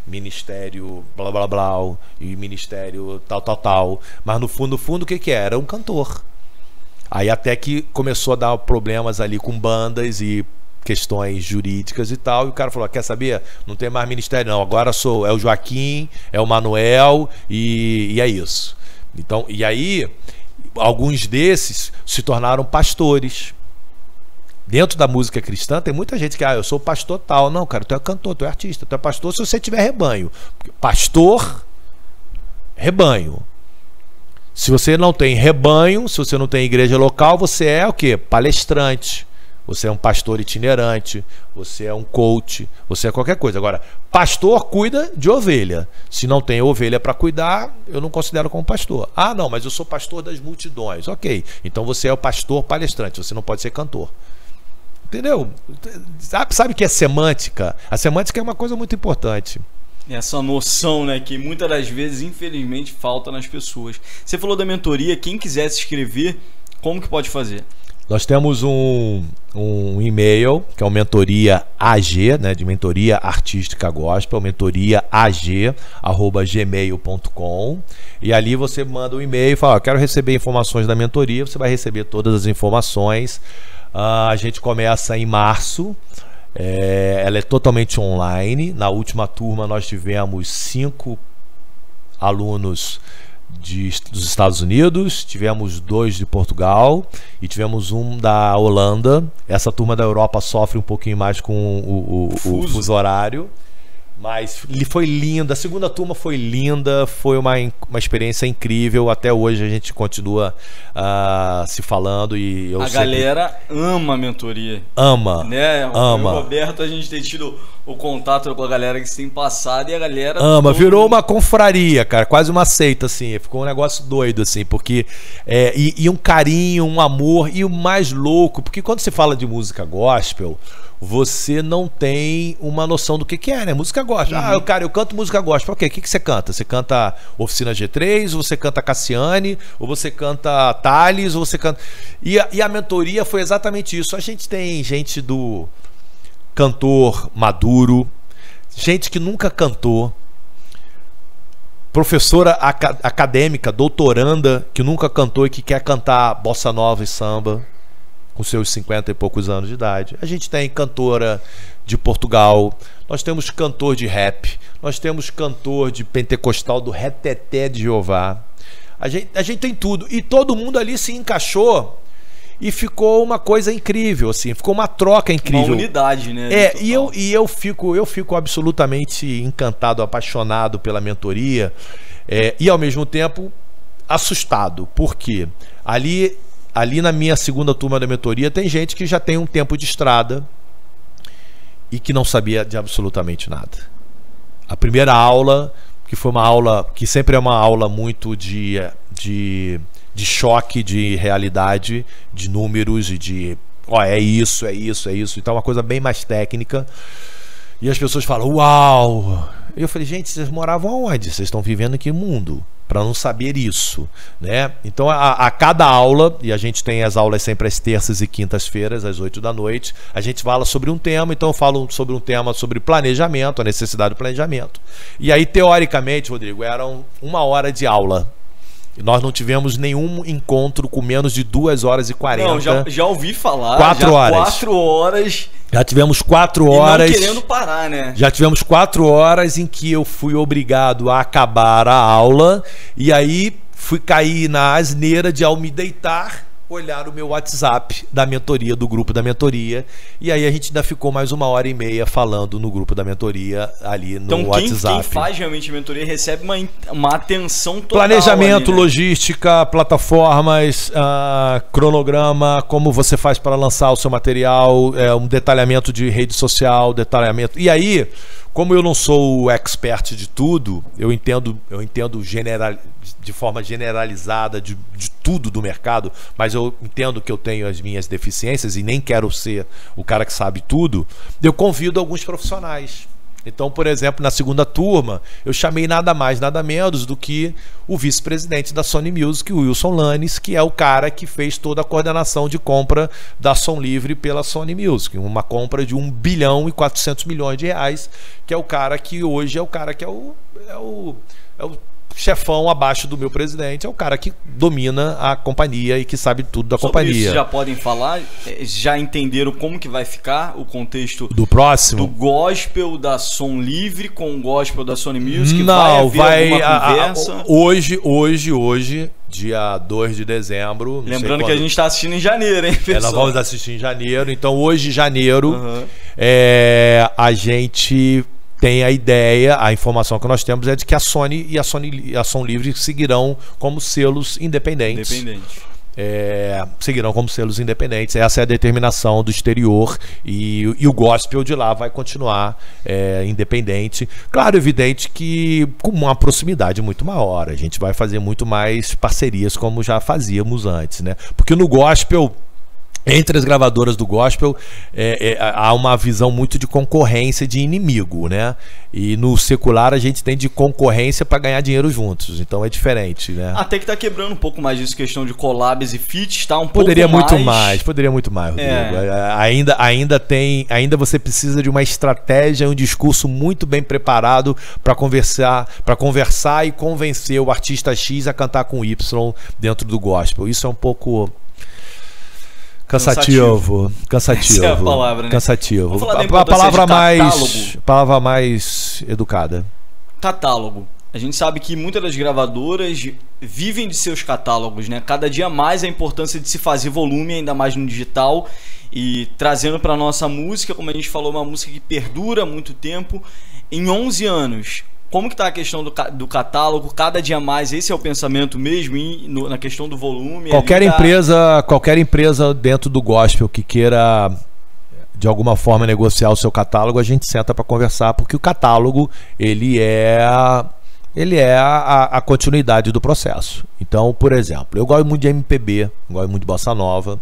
ministério blá blá blá e ministério tal tal tal. Mas no fundo, no fundo, o que que era? Um cantor. Aí até que começou a dar problemas ali com bandas e questões jurídicas e tal, e o cara falou: quer saber? Não tem mais ministério, não. Agora sou é o Joaquim, é o Manuel e, e é isso. Então, e aí, alguns desses se tornaram pastores. Dentro da música cristã tem muita gente que, ah, eu sou pastor tal. Não, cara, tu é cantor, tu é artista, tu é pastor se você tiver rebanho. Pastor, rebanho. Se você não tem rebanho, se você não tem igreja local, você é o quê? Palestrante você é um pastor itinerante, você é um coach, você é qualquer coisa. Agora, pastor cuida de ovelha. Se não tem ovelha para cuidar, eu não considero como pastor. Ah, não, mas eu sou pastor das multidões. Ok, então você é o pastor palestrante, você não pode ser cantor. Entendeu? Sabe, sabe que é semântica? A semântica é uma coisa muito importante essa noção, né, que muitas das vezes, infelizmente, falta nas pessoas. Você falou da mentoria, quem quiser se inscrever, como que pode fazer? Nós temos um, um e-mail, que é o mentoria AG, né, de mentoria artística gospel, mentoria AG, arroba gmail.com. E ali você manda um e-mail e fala: quero receber informações da mentoria. Você vai receber todas as informações. Uh, a gente começa em março. É, ela é totalmente online. Na última turma nós tivemos cinco alunos de, dos Estados Unidos, tivemos dois de Portugal e tivemos um da Holanda. Essa turma da Europa sofre um pouquinho mais com o, o, o, o fuso horário. Mas foi linda, a segunda turma foi linda, foi uma, uma experiência incrível. Até hoje a gente continua uh, se falando e A galera ama a mentoria. Ama. Né? Ama. O Roberto, a gente tem tido o contato com a galera que se tem passado e a galera. Ama, virou uma confraria, cara, quase uma seita, assim. Ficou um negócio doido, assim, porque. É, e, e um carinho, um amor, e o mais louco, porque quando se fala de música gospel você não tem uma noção do que, que é, né? Música gospel. Ah, uhum. Ah, eu, cara, eu canto música gospel. Ok, o que, que você canta? Você canta Oficina G3, ou você canta Cassiane, ou você canta Thales, ou você canta. E a, e a mentoria foi exatamente isso. A gente tem gente do cantor maduro, gente que nunca cantou, professora acadêmica, doutoranda, que nunca cantou e que quer cantar bossa nova e samba com seus 50 e poucos anos de idade. A gente tem cantora de Portugal, nós temos cantor de rap, nós temos cantor de pentecostal do Reteté de Jeová. A gente, a gente tem tudo. E todo mundo ali se encaixou e ficou uma coisa incrível, assim, ficou uma troca incrível. Uma unidade, né? É, e eu, e eu fico eu fico absolutamente encantado, apaixonado pela mentoria é, e ao mesmo tempo assustado, porque ali ali na minha segunda turma da mentoria tem gente que já tem um tempo de estrada e que não sabia de absolutamente nada. A primeira aula, que foi uma aula que sempre é uma aula muito de, de, de choque de realidade, de números e de ó, é isso, é isso, é isso, então é uma coisa bem mais técnica. E as pessoas falam: "Uau, Eu falei, gente, vocês moravam aonde? Vocês estão vivendo em que mundo? Para não saber isso, né? Então, a, a, cada aula, e a gente tem as aulas sempre às terças e quintas-feiras, às 8 da noite, a gente fala sobre um tema. Então, eu falo sobre um tema sobre planejamento, a necessidade do planejamento. E aí, teoricamente, Rodrigo, eram uma hora de aula nós não tivemos nenhum encontro com menos de 2 horas e 40. Não, já, já ouvi falar. 4 horas. 4 horas. Já tivemos 4 horas. E não querendo parar, né? Já tivemos 4 horas em que eu fui obrigado a acabar a aula. E aí fui cair na asneira de ao me deitar olhar o meu WhatsApp da mentoria, do grupo da mentoria. E aí a gente ainda ficou mais uma hora e meia falando no grupo da mentoria ali no então, quem, WhatsApp. Quem faz realmente mentoria recebe uma, uma atenção total. Planejamento, ali, né? logística, plataformas, uh, cronograma, como você faz para lançar o seu material, é, um detalhamento de rede social, detalhamento. E aí como eu não sou o expert de tudo, eu entendo, eu entendo general, de forma generalizada de, de tudo do mercado, mas eu entendo que eu tenho as minhas deficiências e nem quero ser o cara que sabe tudo. Eu convido alguns profissionais então, por exemplo, na segunda turma, eu chamei nada mais, nada menos do que o vice-presidente da Sony Music, o Wilson Lanes, que é o cara que fez toda a coordenação de compra da Som Livre pela Sony Music. Uma compra de 1 bilhão e 400 milhões de reais, que é o cara que hoje é o cara que é o, é o, é o chefão abaixo do meu presidente, é o cara que domina a companhia e que sabe tudo da Sobre companhia. Isso já podem falar, é, já entenderam como que vai ficar o contexto do próximo do gospel da Som Livre com o gospel da Sony Music? Não, vai, vai a, a, hoje, hoje, hoje dia 2 de dezembro. Lembrando que a gente está assistindo em janeiro, hein, pessoal? É, nós vamos assistir em janeiro. Então, hoje, janeiro, uhum. é, a gente tem a ideia, a informação que nós temos é de que a Sony e a Sony a Som Livre seguirão como selos independentes. Independente. É, seguirão como selos independentes. Essa é a determinação do exterior e, e o gospel de lá vai continuar é, independente. Claro, evidente que com uma proximidade muito maior. A gente vai fazer muito mais parcerias como já fazíamos antes, né? Porque no gospel entre as gravadoras do gospel é, é, há uma visão muito de concorrência de inimigo, né? E no secular a gente tem de concorrência para ganhar dinheiro juntos, então é diferente, né? Até que tá quebrando um pouco mais disso, questão de collabs e feats, tá um poderia pouco muito mais... mais... poderia muito mais, Rodrigo. É. é. Ainda, ainda tem, ainda você precisa de uma estratégia, um discurso muito bem preparado para conversar, para conversar e convencer o artista X a cantar com Y dentro do gospel. Isso é um pouco Cansativo. Cansativo. Essa é a palavra, né? Cansativo. A, a palavra mais. palavra mais educada. Catálogo. A gente sabe que muitas das gravadoras vivem de seus catálogos, né? Cada dia mais a importância de se fazer volume, ainda mais no digital, e trazendo para nossa música, como a gente falou, uma música que perdura muito tempo. Em 11 anos, como que está a questão do, do, catálogo? Cada dia mais, esse é o pensamento mesmo em, no, na questão do volume? Qualquer tá... empresa, qualquer empresa dentro do gospel que queira de alguma forma negociar o seu catálogo, a gente senta para conversar, porque o catálogo ele é ele é a, a, continuidade do processo. Então, por exemplo, eu gosto muito de MPB, gosto muito de bossa nova.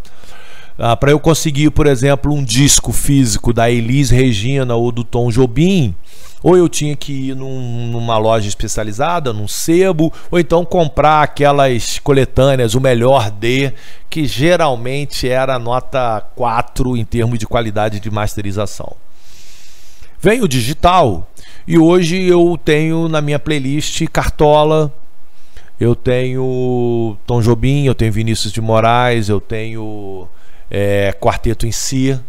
Ah, para eu conseguir, por exemplo, um disco físico da Elis Regina ou do Tom Jobim, ou eu tinha que ir num, numa loja especializada, num sebo, ou então comprar aquelas coletâneas, o melhor D, que geralmente era nota 4 em termos de qualidade de masterização. Vem o digital e hoje eu tenho na minha playlist Cartola, eu tenho Tom Jobim, eu tenho Vinícius de Moraes, eu tenho é, Quarteto em Si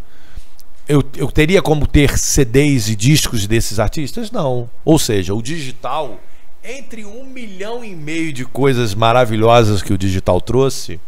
eu, eu teria como ter CDs e discos desses artistas? Não. Ou seja, o digital, entre um milhão e meio de coisas maravilhosas que o digital trouxe,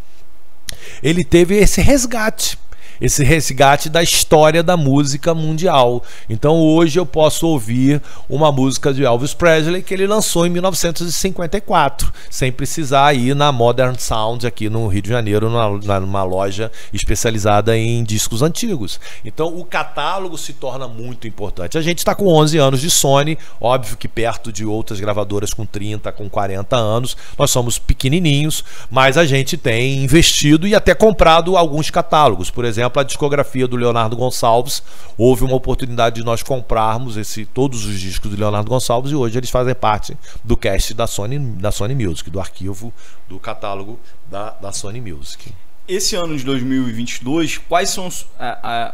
ele teve esse resgate esse resgate da história da música mundial. Então hoje eu posso ouvir uma música de Elvis Presley que ele lançou em 1954, sem precisar ir na Modern Sound aqui no Rio de Janeiro, numa, numa loja especializada em discos antigos. Então o catálogo se torna muito importante. A gente está com 11 anos de Sony, óbvio que perto de outras gravadoras com 30, com 40 anos, nós somos pequenininhos, mas a gente tem investido e até comprado alguns catálogos. Por exemplo, exemplo, a discografia do Leonardo Gonçalves. Houve uma oportunidade de nós comprarmos esse, todos os discos do Leonardo Gonçalves e hoje eles fazem parte do cast da Sony, da Sony Music, do arquivo do catálogo da, da Sony Music. Esse ano de 2022, quais são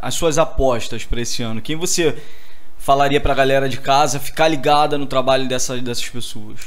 as suas apostas para esse ano? Quem você falaria para a galera de casa ficar ligada no trabalho dessas, dessas pessoas?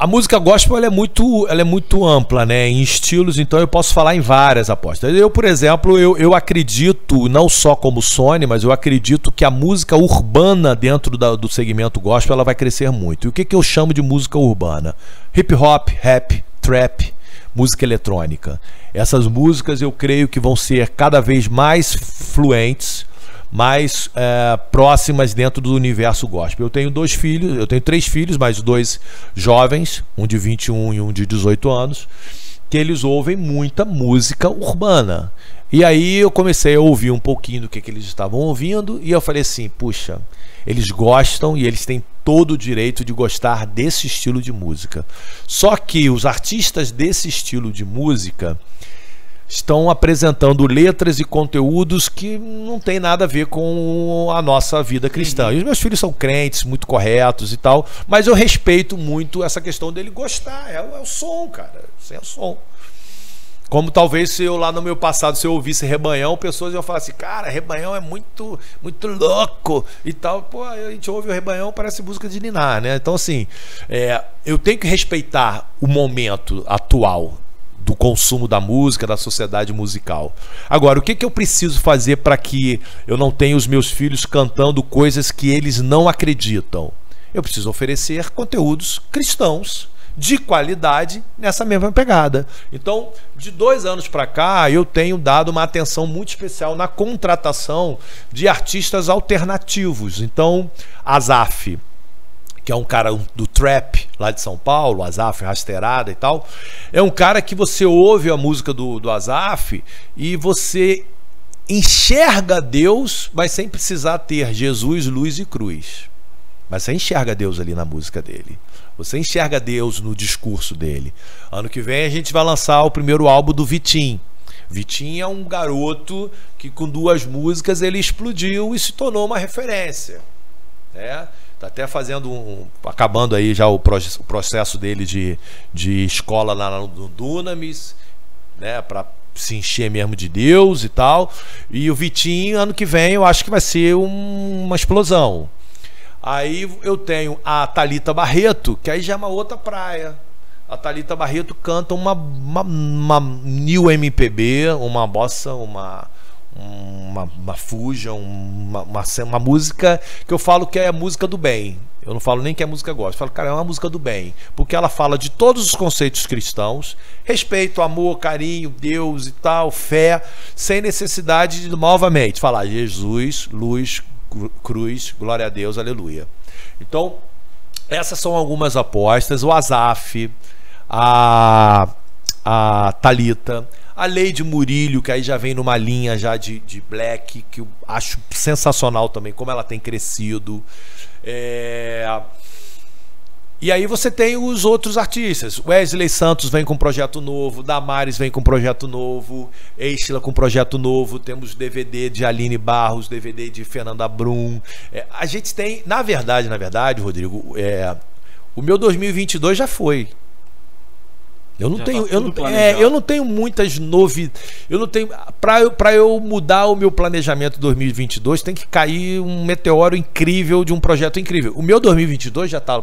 A música gospel é, muito, ela é muito ampla, né? Em estilos, então eu posso falar em várias apostas. Eu, por exemplo, eu, eu acredito, não só como Sony, mas eu acredito que a música urbana dentro da, do segmento gospel ela vai crescer muito. E o que, que eu chamo de música urbana? Hip hop, rap, trap, música eletrônica. Essas músicas eu creio que vão ser cada vez mais fluentes mais é, próximas dentro do universo gospel. Eu tenho dois filhos, eu tenho três filhos, mais dois jovens, um de 21 e um de 18 anos, que eles ouvem muita música urbana. E aí eu comecei a ouvir um pouquinho do que, que eles estavam ouvindo e eu falei assim, puxa, eles gostam e eles têm todo o direito de gostar desse estilo de música. Só que os artistas desse estilo de música, estão apresentando letras e conteúdos que não tem nada a ver com a nossa vida cristã. Uhum. E os meus filhos são crentes, muito corretos e tal, mas eu respeito muito essa questão dele gostar. É, é o som, cara. Isso é o som. Como talvez se eu lá no meu passado, se eu ouvisse Rebanhão, pessoas iam falar assim, cara, Rebanhão é muito, muito louco e tal. Pô, a gente ouve o Rebanhão, parece música de Ninar, né? Então, assim, é, eu tenho que respeitar o momento atual do consumo da música, da sociedade musical. Agora, o que, que eu preciso fazer para que eu não tenha os meus filhos cantando coisas que eles não acreditam? Eu preciso oferecer conteúdos cristãos de qualidade nessa mesma pegada. Então, de dois anos para cá, eu tenho dado uma atenção muito especial na contratação de artistas alternativos. Então, Azaf, que é um cara do trap lá de São Paulo, Azaf, rasteirada e tal. É um cara que você ouve a música do, do Azaf e você enxerga Deus, mas sem precisar ter Jesus, luz e cruz. Mas você enxerga Deus ali na música dele. Você enxerga Deus no discurso dele. Ano que vem a gente vai lançar o primeiro álbum do Vitim. Vitim é um garoto que com duas músicas ele explodiu e se tornou uma referência. Né? Tá até fazendo um. acabando aí já o, processo dele de, de escola lá no Dunamis, né? Para se encher mesmo de Deus e tal. E o Vitinho, ano que vem, eu acho que vai ser um, uma explosão. Aí eu tenho a Talita Barreto, que aí já é uma outra praia. A Talita Barreto canta uma, uma, uma new MPB, uma bossa, uma uma, uma fuja, uma, uma, uma, música que eu falo que é a música do bem. Eu não falo nem que é música gospel, eu falo, cara, é uma música do bem, porque ela fala de todos os conceitos cristãos, respeito, amor, carinho, Deus e tal, fé, sem necessidade de novamente falar Jesus, luz, cruz, glória a Deus, aleluia. Então, essas são algumas apostas, o Azaf, a a Talita, a Lady Murilho, que aí já vem numa linha já de, de black, que eu acho sensacional também, como ela tem crescido. É... E aí você tem os outros artistas. Wesley Santos vem com um projeto novo, Damares vem com um projeto novo, Estila com um projeto novo, temos DVD de Aline Barros, DVD de Fernanda Brum. É, a gente tem, na verdade, na verdade, Rodrigo, é, o meu 2022 já foi. Eu não, tenho, tá eu, não, é, eu não tenho muitas novidades. Eu não tenho. Para eu, eu mudar o meu planejamento 2022, tem que cair um meteoro incrível de um projeto incrível. O meu 2022 já está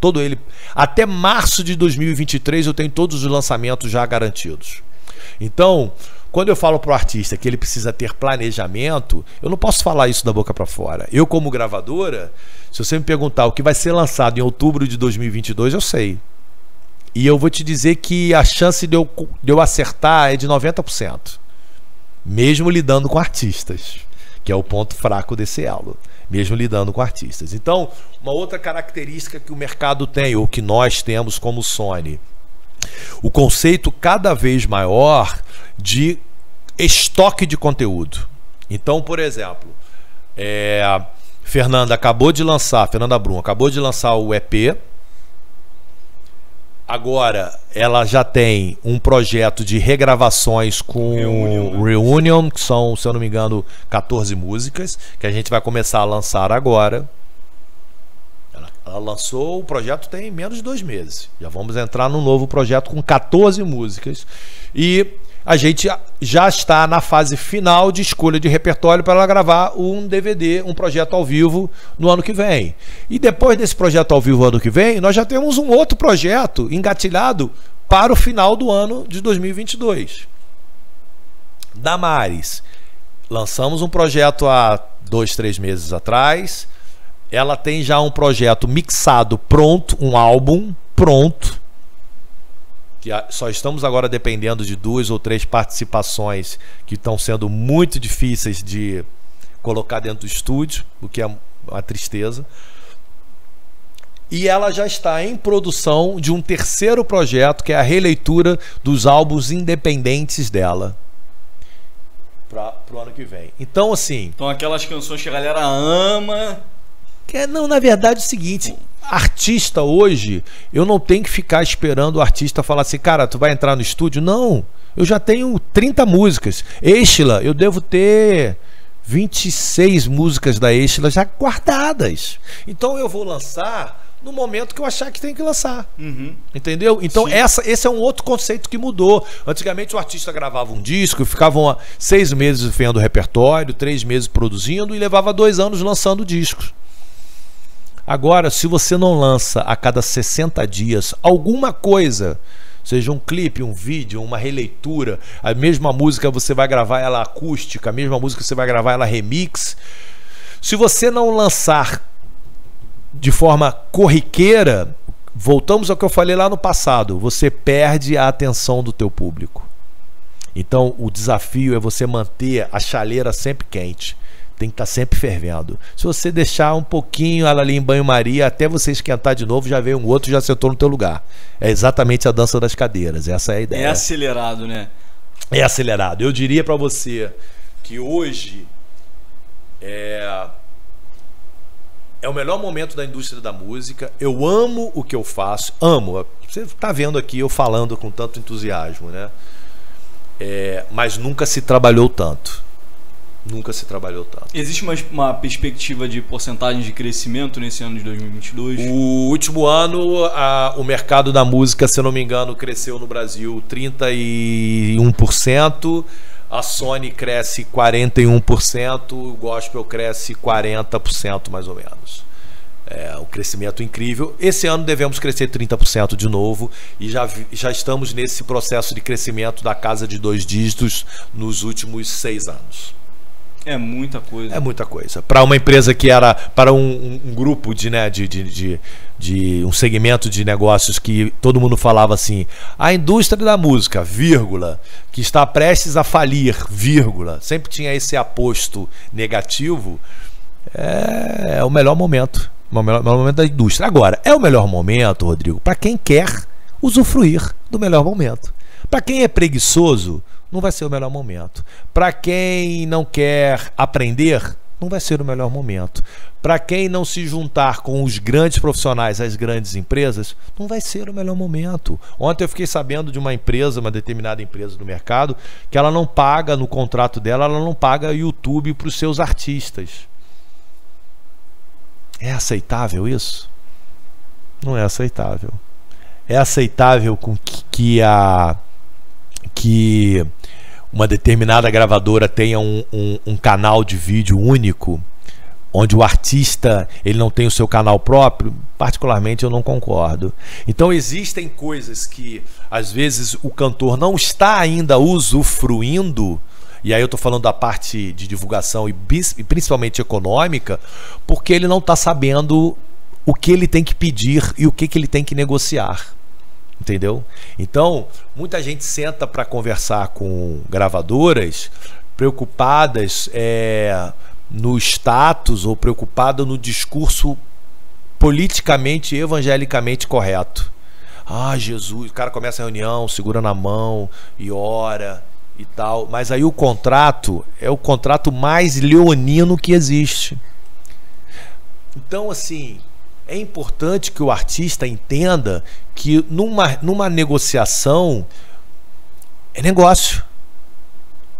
todo ele. Até março de 2023 eu tenho todos os lançamentos já garantidos. Então, quando eu falo para o artista que ele precisa ter planejamento, eu não posso falar isso da boca para fora. Eu, como gravadora, se você me perguntar o que vai ser lançado em outubro de 2022, eu sei. E eu vou te dizer que a chance de eu, de eu acertar é de 90%. Mesmo lidando com artistas, que é o ponto fraco desse elo. Mesmo lidando com artistas. Então, uma outra característica que o mercado tem, ou que nós temos como Sony, o conceito cada vez maior de estoque de conteúdo. Então, por exemplo, é, Fernanda acabou de lançar, Fernanda Brum acabou de lançar o EP Agora, ela já tem um projeto de regravações com Reunion, né? Reunion, que são, se eu não me engano, 14 músicas, que a gente vai começar a lançar agora. Ela, ela lançou, o projeto tem menos de dois meses. Já vamos entrar num novo projeto com 14 músicas. E a gente já está na fase final de escolha de repertório para gravar um DVD, um projeto ao vivo no ano que vem. E depois desse projeto ao vivo ano que vem, nós já temos um outro projeto engatilhado para o final do ano de 2022. Damares, lançamos um projeto há dois, três meses atrás. Ela tem já um projeto mixado pronto, um álbum pronto que só estamos agora dependendo de duas ou três participações que estão sendo muito difíceis de colocar dentro do estúdio, o que é uma tristeza. E ela já está em produção de um terceiro projeto, que é a releitura dos álbuns independentes dela. Para o ano que vem. Então, assim. Então, aquelas canções que a galera ama. Que é, não, na verdade, é o seguinte: artista hoje, eu não tenho que ficar esperando o artista falar assim, cara, tu vai entrar no estúdio? Não. Eu já tenho 30 músicas. Estila, eu devo ter 26 músicas da Estila já guardadas. Então eu vou lançar no momento que eu achar que tem que lançar. Uhum. Entendeu? Então essa, esse é um outro conceito que mudou. Antigamente o artista gravava um disco, ficavam seis meses vendo o repertório, três meses produzindo e levava dois anos lançando discos. Agora, se você não lança a cada 60 dias alguma coisa, seja um clipe, um vídeo, uma releitura, a mesma música você vai gravar ela acústica, a mesma música você vai gravar ela remix. Se você não lançar de forma corriqueira, voltamos ao que eu falei lá no passado, você perde a atenção do teu público. Então, o desafio é você manter a chaleira sempre quente tem que estar tá sempre fervendo. Se você deixar um pouquinho ela ali em banho-maria, até você esquentar de novo, já vem um outro já sentou no teu lugar. É exatamente a dança das cadeiras, essa é a ideia. É acelerado, né? É acelerado. Eu diria para você que hoje é é o melhor momento da indústria da música. Eu amo o que eu faço, amo. Você está vendo aqui eu falando com tanto entusiasmo, né? É, mas nunca se trabalhou tanto. Nunca se trabalhou tanto. Existe uma, uma perspectiva de porcentagem de crescimento nesse ano de 2022? O último ano, a, o mercado da música, se eu não me engano, cresceu no Brasil 31%. A Sony cresce 41%, o gospel cresce 40% mais ou menos. É um crescimento incrível. Esse ano devemos crescer 30% de novo e já, já estamos nesse processo de crescimento da casa de dois dígitos nos últimos seis anos. É muita coisa. É muita coisa. Para uma empresa que era. Para um, um, grupo de, né, de, de, de, de, um segmento de negócios que todo mundo falava assim: a indústria da música, vírgula, que está prestes a falir, vírgula. Sempre tinha esse aposto negativo. É, é o melhor momento. O melhor, melhor momento da indústria. Agora, é o melhor momento, Rodrigo, para quem quer usufruir do melhor momento. Para quem é preguiçoso não vai ser o melhor momento. Para quem não quer aprender, não vai ser o melhor momento. Para quem não se juntar com os grandes profissionais, as grandes empresas, não vai ser o melhor momento. Ontem eu fiquei sabendo de uma empresa, uma determinada empresa do mercado, que ela não paga no contrato dela, ela não paga YouTube para os seus artistas. É aceitável isso? Não é aceitável. É aceitável com que, que a que uma determinada gravadora tenha um, um, um, canal de vídeo único, onde o artista ele não tem o seu canal próprio, particularmente eu não concordo. Então existem coisas que às vezes o cantor não está ainda usufruindo. E aí eu estou falando da parte de divulgação e principalmente econômica, porque ele não está sabendo o que ele tem que pedir e o que, que ele tem que negociar. Entendeu? Então, muita gente senta para conversar com gravadoras preocupadas é, no status ou preocupada no discurso politicamente evangelicamente correto. Ah, Jesus, o cara começa a reunião, segura na mão e ora e tal. Mas aí o contrato é o contrato mais leonino que existe. Então, assim, é importante que o artista entenda que numa, numa negociação é negócio.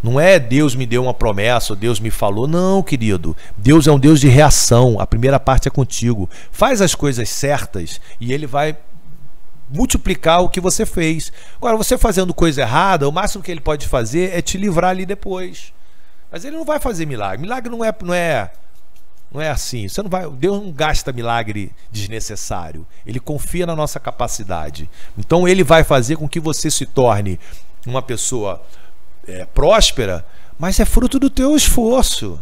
Não é Deus me deu uma promessa, Deus me falou. Não, querido. Deus é um Deus de reação. A primeira parte é contigo. Faz as coisas certas e ele vai multiplicar o que você fez. Agora, você fazendo coisa errada, o máximo que ele pode fazer é te livrar ali depois. Mas ele não vai fazer milagre. Milagre não é, não é, não é assim. Você não vai, Deus não gasta milagre desnecessário. Ele confia na nossa capacidade. Então ele vai fazer com que você se torne uma pessoa é, próspera, mas é fruto do teu esforço.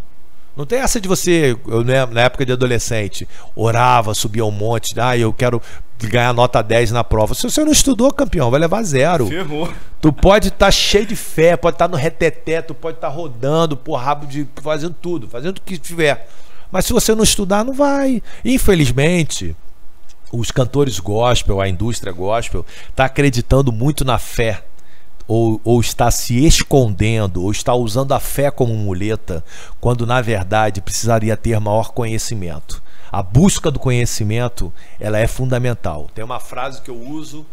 Não tem essa de você, eu, né, na época de adolescente, orava, subia um monte, ah, eu quero ganhar nota 10 na prova. Se você não estudou, campeão, vai levar zero. Ferrou. Tu pode estar tá cheio de fé, pode estar tá no reteté, tu pode estar tá rodando por rabo de. fazendo tudo, fazendo o que tiver. Mas se você não estudar, não vai. Infelizmente, os cantores gospel, a indústria gospel, está acreditando muito na fé ou, ou está se escondendo, ou está usando a fé como muleta, quando na verdade precisaria ter maior conhecimento. A busca do conhecimento, ela é fundamental. Tem uma frase que eu uso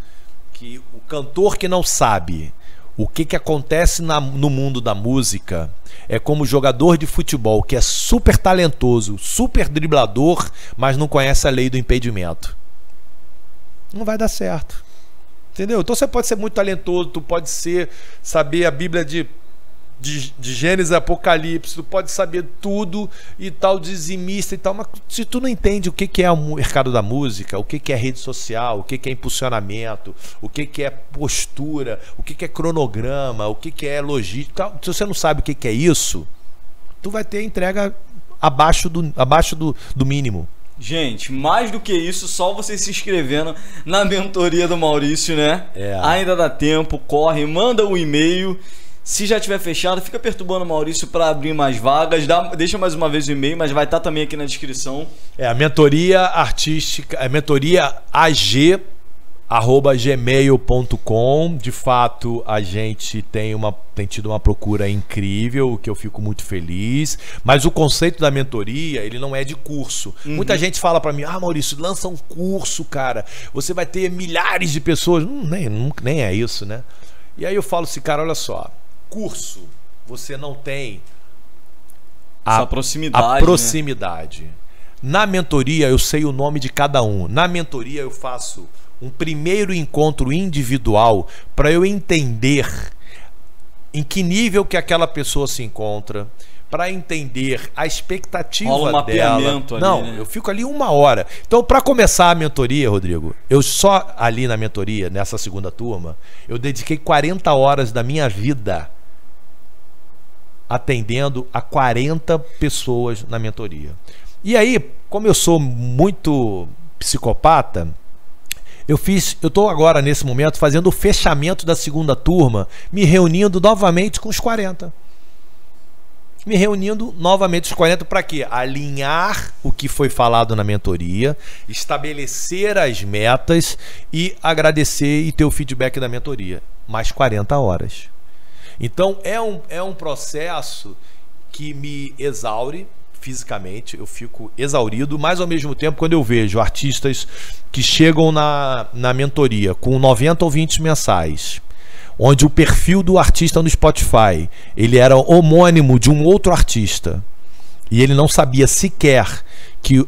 que o cantor que não sabe o que, que acontece na, no mundo da música é como jogador de futebol que é super talentoso, super driblador, mas não conhece a lei do impedimento. Não vai dar certo. Entendeu? Então você pode ser muito talentoso, tu pode ser saber a Bíblia de de, de Gênesis Apocalipse, tu pode saber tudo e tal, dizimista e tal, mas se tu não entende o que, que é o mercado da música, o que, que é rede social, o que, que é impulsionamento, o que, que é postura, o que, que é cronograma, o que, que é logística, se você não sabe o que, que é isso, tu vai ter entrega abaixo do, abaixo do, do mínimo. Gente, mais do que isso, só você se inscrevendo na mentoria do Maurício, né? É. Ainda dá tempo, corre, manda o um e-mail. Se já tiver fechado, fica perturbando o Maurício para abrir mais vagas. Dá, deixa mais uma vez o e-mail, mas vai estar tá também aqui na descrição. É a mentoria artística, é mentoria AG arroba gmail.com. De fato, a gente tem, uma, tem tido uma procura incrível, o que eu fico muito feliz. Mas o conceito da mentoria, ele não é de curso. Uhum. Muita gente fala para mim, ah, Maurício, lança um curso, cara. Você vai ter milhares de pessoas. Hum, nem, nem é isso, né? E aí eu falo assim, cara, olha só. Curso, você não tem a, proximidade. A proximidade. Né? Na mentoria, eu sei o nome de cada um. Na mentoria, eu faço um primeiro encontro individual para eu entender em que nível que aquela pessoa se encontra, para entender a expectativa Rola um dela. Ali, Não, né? eu fico ali uma hora. Então, para começar a mentoria, Rodrigo, eu só ali na mentoria, nessa segunda turma, eu dediquei 40 horas da minha vida atendendo a 40 pessoas na mentoria. E aí, como eu sou muito psicopata, eu fiz, eu estou agora nesse momento fazendo o fechamento da segunda turma, me reunindo novamente com os 40. Me reunindo novamente os 40 para quê? Alinhar o que foi falado na mentoria, estabelecer as metas e agradecer e ter o feedback da mentoria. Mais 40 horas. Então é um, é um processo que me exaure, fisicamente, eu fico exaurido, mas ao mesmo tempo, quando eu vejo artistas que chegam na, na mentoria com 90 ouvintes mensais, onde o perfil do artista no Spotify ele era homônimo de um outro artista e ele não sabia sequer que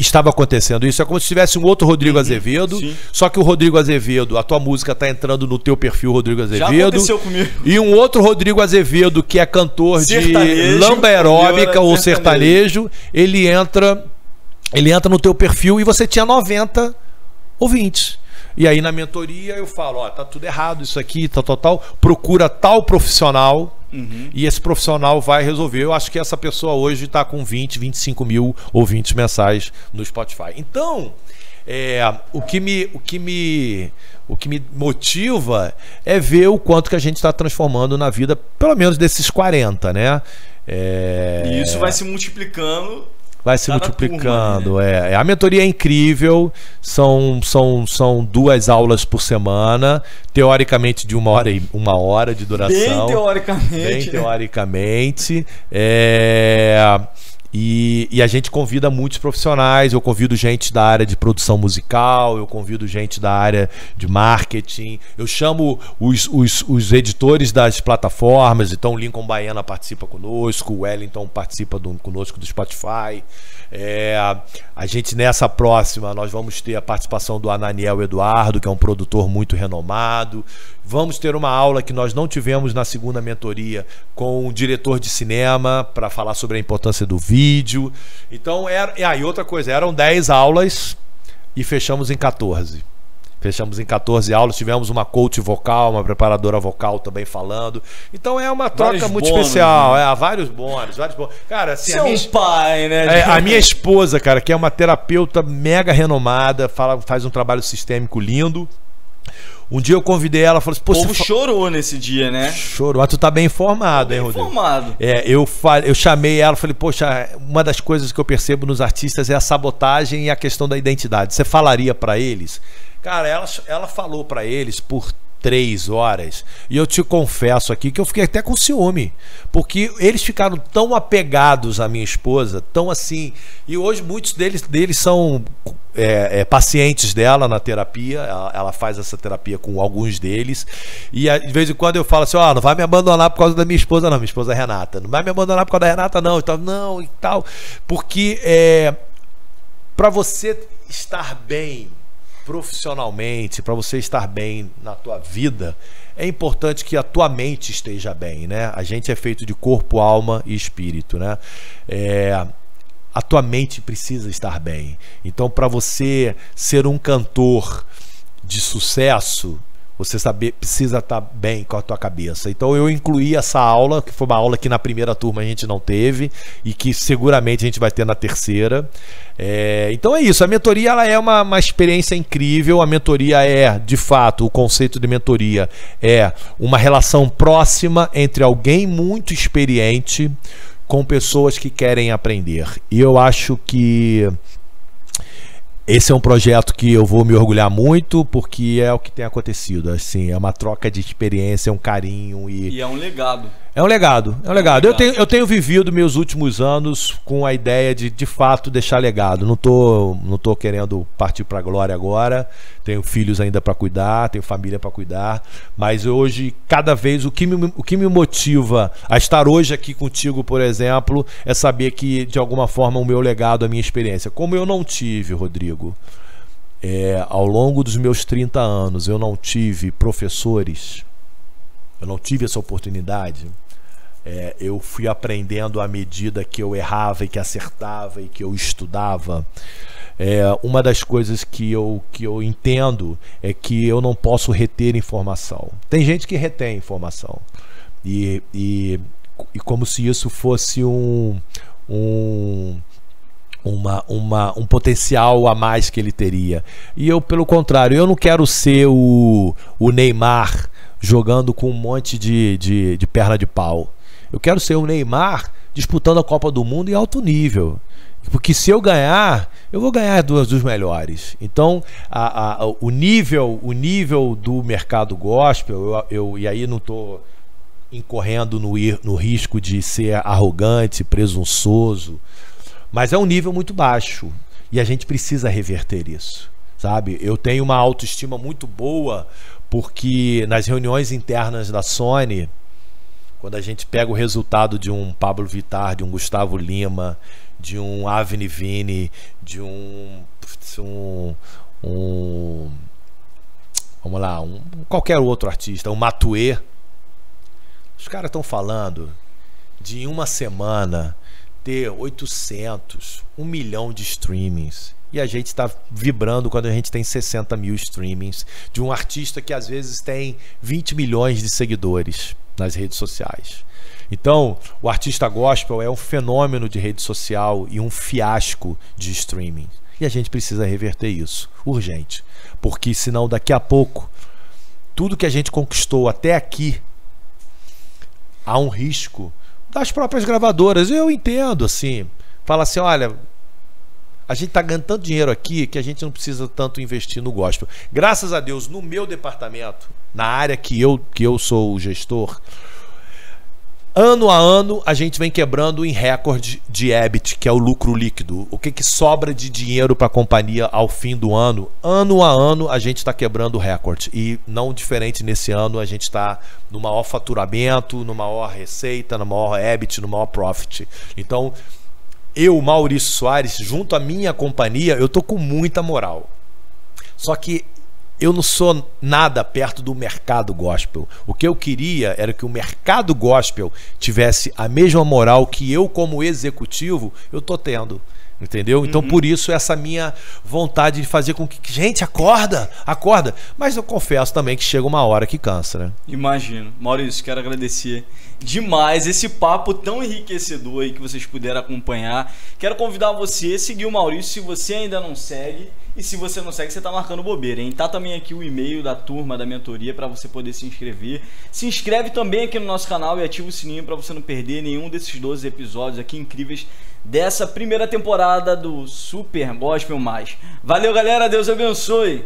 estava acontecendo isso. É como se tivesse um outro Rodrigo uhum, Azevedo, sim. só que o Rodrigo Azevedo, a tua música está entrando no teu perfil Rodrigo Azevedo. Já aconteceu comigo. E um outro Rodrigo Azevedo que é cantor sertanejo, de lamba aeróbica ou sertanejo. sertanejo, ele entra ele entra no teu perfil e você tinha 90 ouvintes. E aí na mentoria eu falo, ó, tá tudo errado isso aqui, tal, tal, tal. Procura tal profissional Uhum. E esse profissional vai resolver. Eu acho que essa pessoa hoje está com 20, 25 mil ouvintes mensais no Spotify. Então, é, o, que me, o, que me, o que me motiva é ver o quanto que a gente está transformando na vida, pelo menos desses 40, né? É... E isso vai se multiplicando vai se multiplicando. Turma, né? é. A mentoria é incrível, são, são, são duas aulas por semana, teoricamente de uma hora, e, uma hora de duração. Bem teoricamente. Bem né? teoricamente. É... E, e, a gente convida muitos profissionais. Eu convido gente da área de produção musical, eu convido gente da área de marketing. Eu chamo os, os, os editores das plataformas. Então, Lincoln Baiana participa conosco, o Wellington participa do, conosco do Spotify. É, a gente nessa próxima nós vamos ter a participação do Ananiel Eduardo, que é um produtor muito renomado. Vamos ter uma aula que nós não tivemos na segunda mentoria com um diretor de cinema para falar sobre a importância do vídeo. Então, era, e aí outra coisa, eram 10 aulas e fechamos em 14. Fechamos em 14 aulas, tivemos uma coach vocal, uma preparadora vocal também falando. Então é uma troca vários muito bônus, especial. Né? É, vários bônus, vários bônus. Cara, assim, Seu a minha, pai, né? É, a minha esposa, cara, que é uma terapeuta mega renomada, fala, faz um trabalho sistêmico lindo. Um dia eu convidei ela, falou assim, Pô, o povo chorou nesse dia, né? Chorou, mas tu tá bem informado, hein, Rodrigo? informado. É, eu, eu chamei ela, falei, poxa, uma das coisas que eu percebo nos artistas é a sabotagem e a questão da identidade. Você falaria para eles? Cara, ela, ela falou para eles por três horas. E eu te confesso aqui que eu fiquei até com ciúme. Porque eles ficaram tão apegados à minha esposa, tão assim. E hoje muitos deles, deles são é, é, pacientes dela na terapia. Ela, ela, faz essa terapia com alguns deles. E de vez em quando eu falo assim: Ó, oh, não vai me abandonar por causa da minha esposa, não. Minha esposa é Renata. Não vai me abandonar por causa da Renata, não. Então, não, e tal. Porque é, para você estar bem profissionalmente, para você estar bem na tua vida, é importante que a tua mente esteja bem, né? A gente é feito de corpo, alma e espírito, né? É, a tua mente precisa estar bem. Então, para você ser um cantor de sucesso, você saber, precisa estar bem com a tua cabeça. Então eu incluí essa aula, que foi uma aula que na primeira turma a gente não teve e que seguramente a gente vai ter na terceira. É, então é isso, a mentoria ela é uma, uma experiência incrível. A mentoria é, de fato, o conceito de mentoria é uma relação próxima entre alguém muito experiente com pessoas que querem aprender. E eu acho que esse é um projeto que eu vou me orgulhar muito porque é o que tem acontecido. Assim, é uma troca de experiência, é um carinho e. E é um legado. É um legado, é um legado. Eu tenho, eu tenho vivido meus últimos anos com a ideia de, de fato, deixar legado. Não tô, não tô querendo partir para a glória agora. Tenho filhos ainda para cuidar, tenho família para cuidar. Mas hoje, cada vez, o que, me, o que me motiva a estar hoje aqui contigo, por exemplo, é saber que, de alguma forma, o meu legado, a minha experiência. Como eu não tive, Rodrigo, é, ao longo dos meus 30 anos, eu não tive professores eu não tive essa oportunidade. É, eu fui aprendendo à medida que eu errava e que acertava e que eu estudava. É, uma das coisas que eu, que eu entendo é que eu não posso reter informação. Tem gente que retém informação. E, e, e como se isso fosse um, um, uma, uma, um potencial a mais que ele teria. E eu, pelo contrário, eu não quero ser o, o Neymar jogando com um monte de, de, de perna de pau. Eu quero ser o Neymar disputando a Copa do Mundo em alto nível. Porque se eu ganhar, eu vou ganhar duas dos melhores. Então, a, a, o nível o nível do mercado gospel, eu, eu e aí não estou incorrendo no, no risco de ser arrogante, presunçoso, mas é um nível muito baixo e a gente precisa reverter isso, sabe? Eu tenho uma autoestima muito boa porque nas reuniões internas da Sony, quando a gente pega o resultado de um Pablo Vittar, de um Gustavo Lima, de um Avni Vini, de um, um, um vamos lá, um, qualquer outro artista, um Matue, os caras estão falando de em uma semana ter 800, 1 milhão de streamings e a gente está vibrando quando a gente tem 60 mil streamings de um artista que às vezes tem 20 milhões de seguidores nas redes sociais. Então, o artista gospel é um fenômeno de rede social e um fiasco de streaming. E a gente precisa reverter isso, urgente. Porque senão daqui a pouco, tudo que a gente conquistou até aqui, há um risco das próprias gravadoras. Eu entendo, assim. Fala assim, olha, a gente está ganhando tanto dinheiro aqui que a gente não precisa tanto investir no gospel. Graças a Deus, no meu departamento, na área que eu, que eu sou o gestor, Ano a ano a gente vem quebrando em recorde de EBIT, que é o lucro líquido. O que, que sobra de dinheiro para a companhia ao fim do ano? Ano a ano a gente está quebrando recorde. E não diferente nesse ano, a gente está no maior faturamento, no maior receita, no maior EBIT, no maior profit. Então, eu, Maurício Soares, junto à minha companhia, eu tô com muita moral. Só que eu não sou nada perto do mercado gospel. O que eu queria era que o mercado gospel tivesse a mesma moral que eu, como executivo, eu tô tendo. Entendeu? Então, uhum. por isso, essa minha vontade de fazer com que. Gente, acorda, acorda. Mas eu confesso também que chega uma hora que cansa, né? Imagino. Maurício, quero agradecer demais esse papo tão enriquecedor aí que vocês puderam acompanhar. Quero convidar você a seguir o Maurício se você ainda não segue. E se você não segue, você tá marcando bobeira, hein? Tá também aqui o e-mail da turma da mentoria para você poder se inscrever. Se inscreve também aqui no nosso canal e ativa o sininho para você não perder nenhum desses 12 episódios aqui incríveis dessa primeira temporada do Super Gospel Mais. Valeu, galera. Deus abençoe.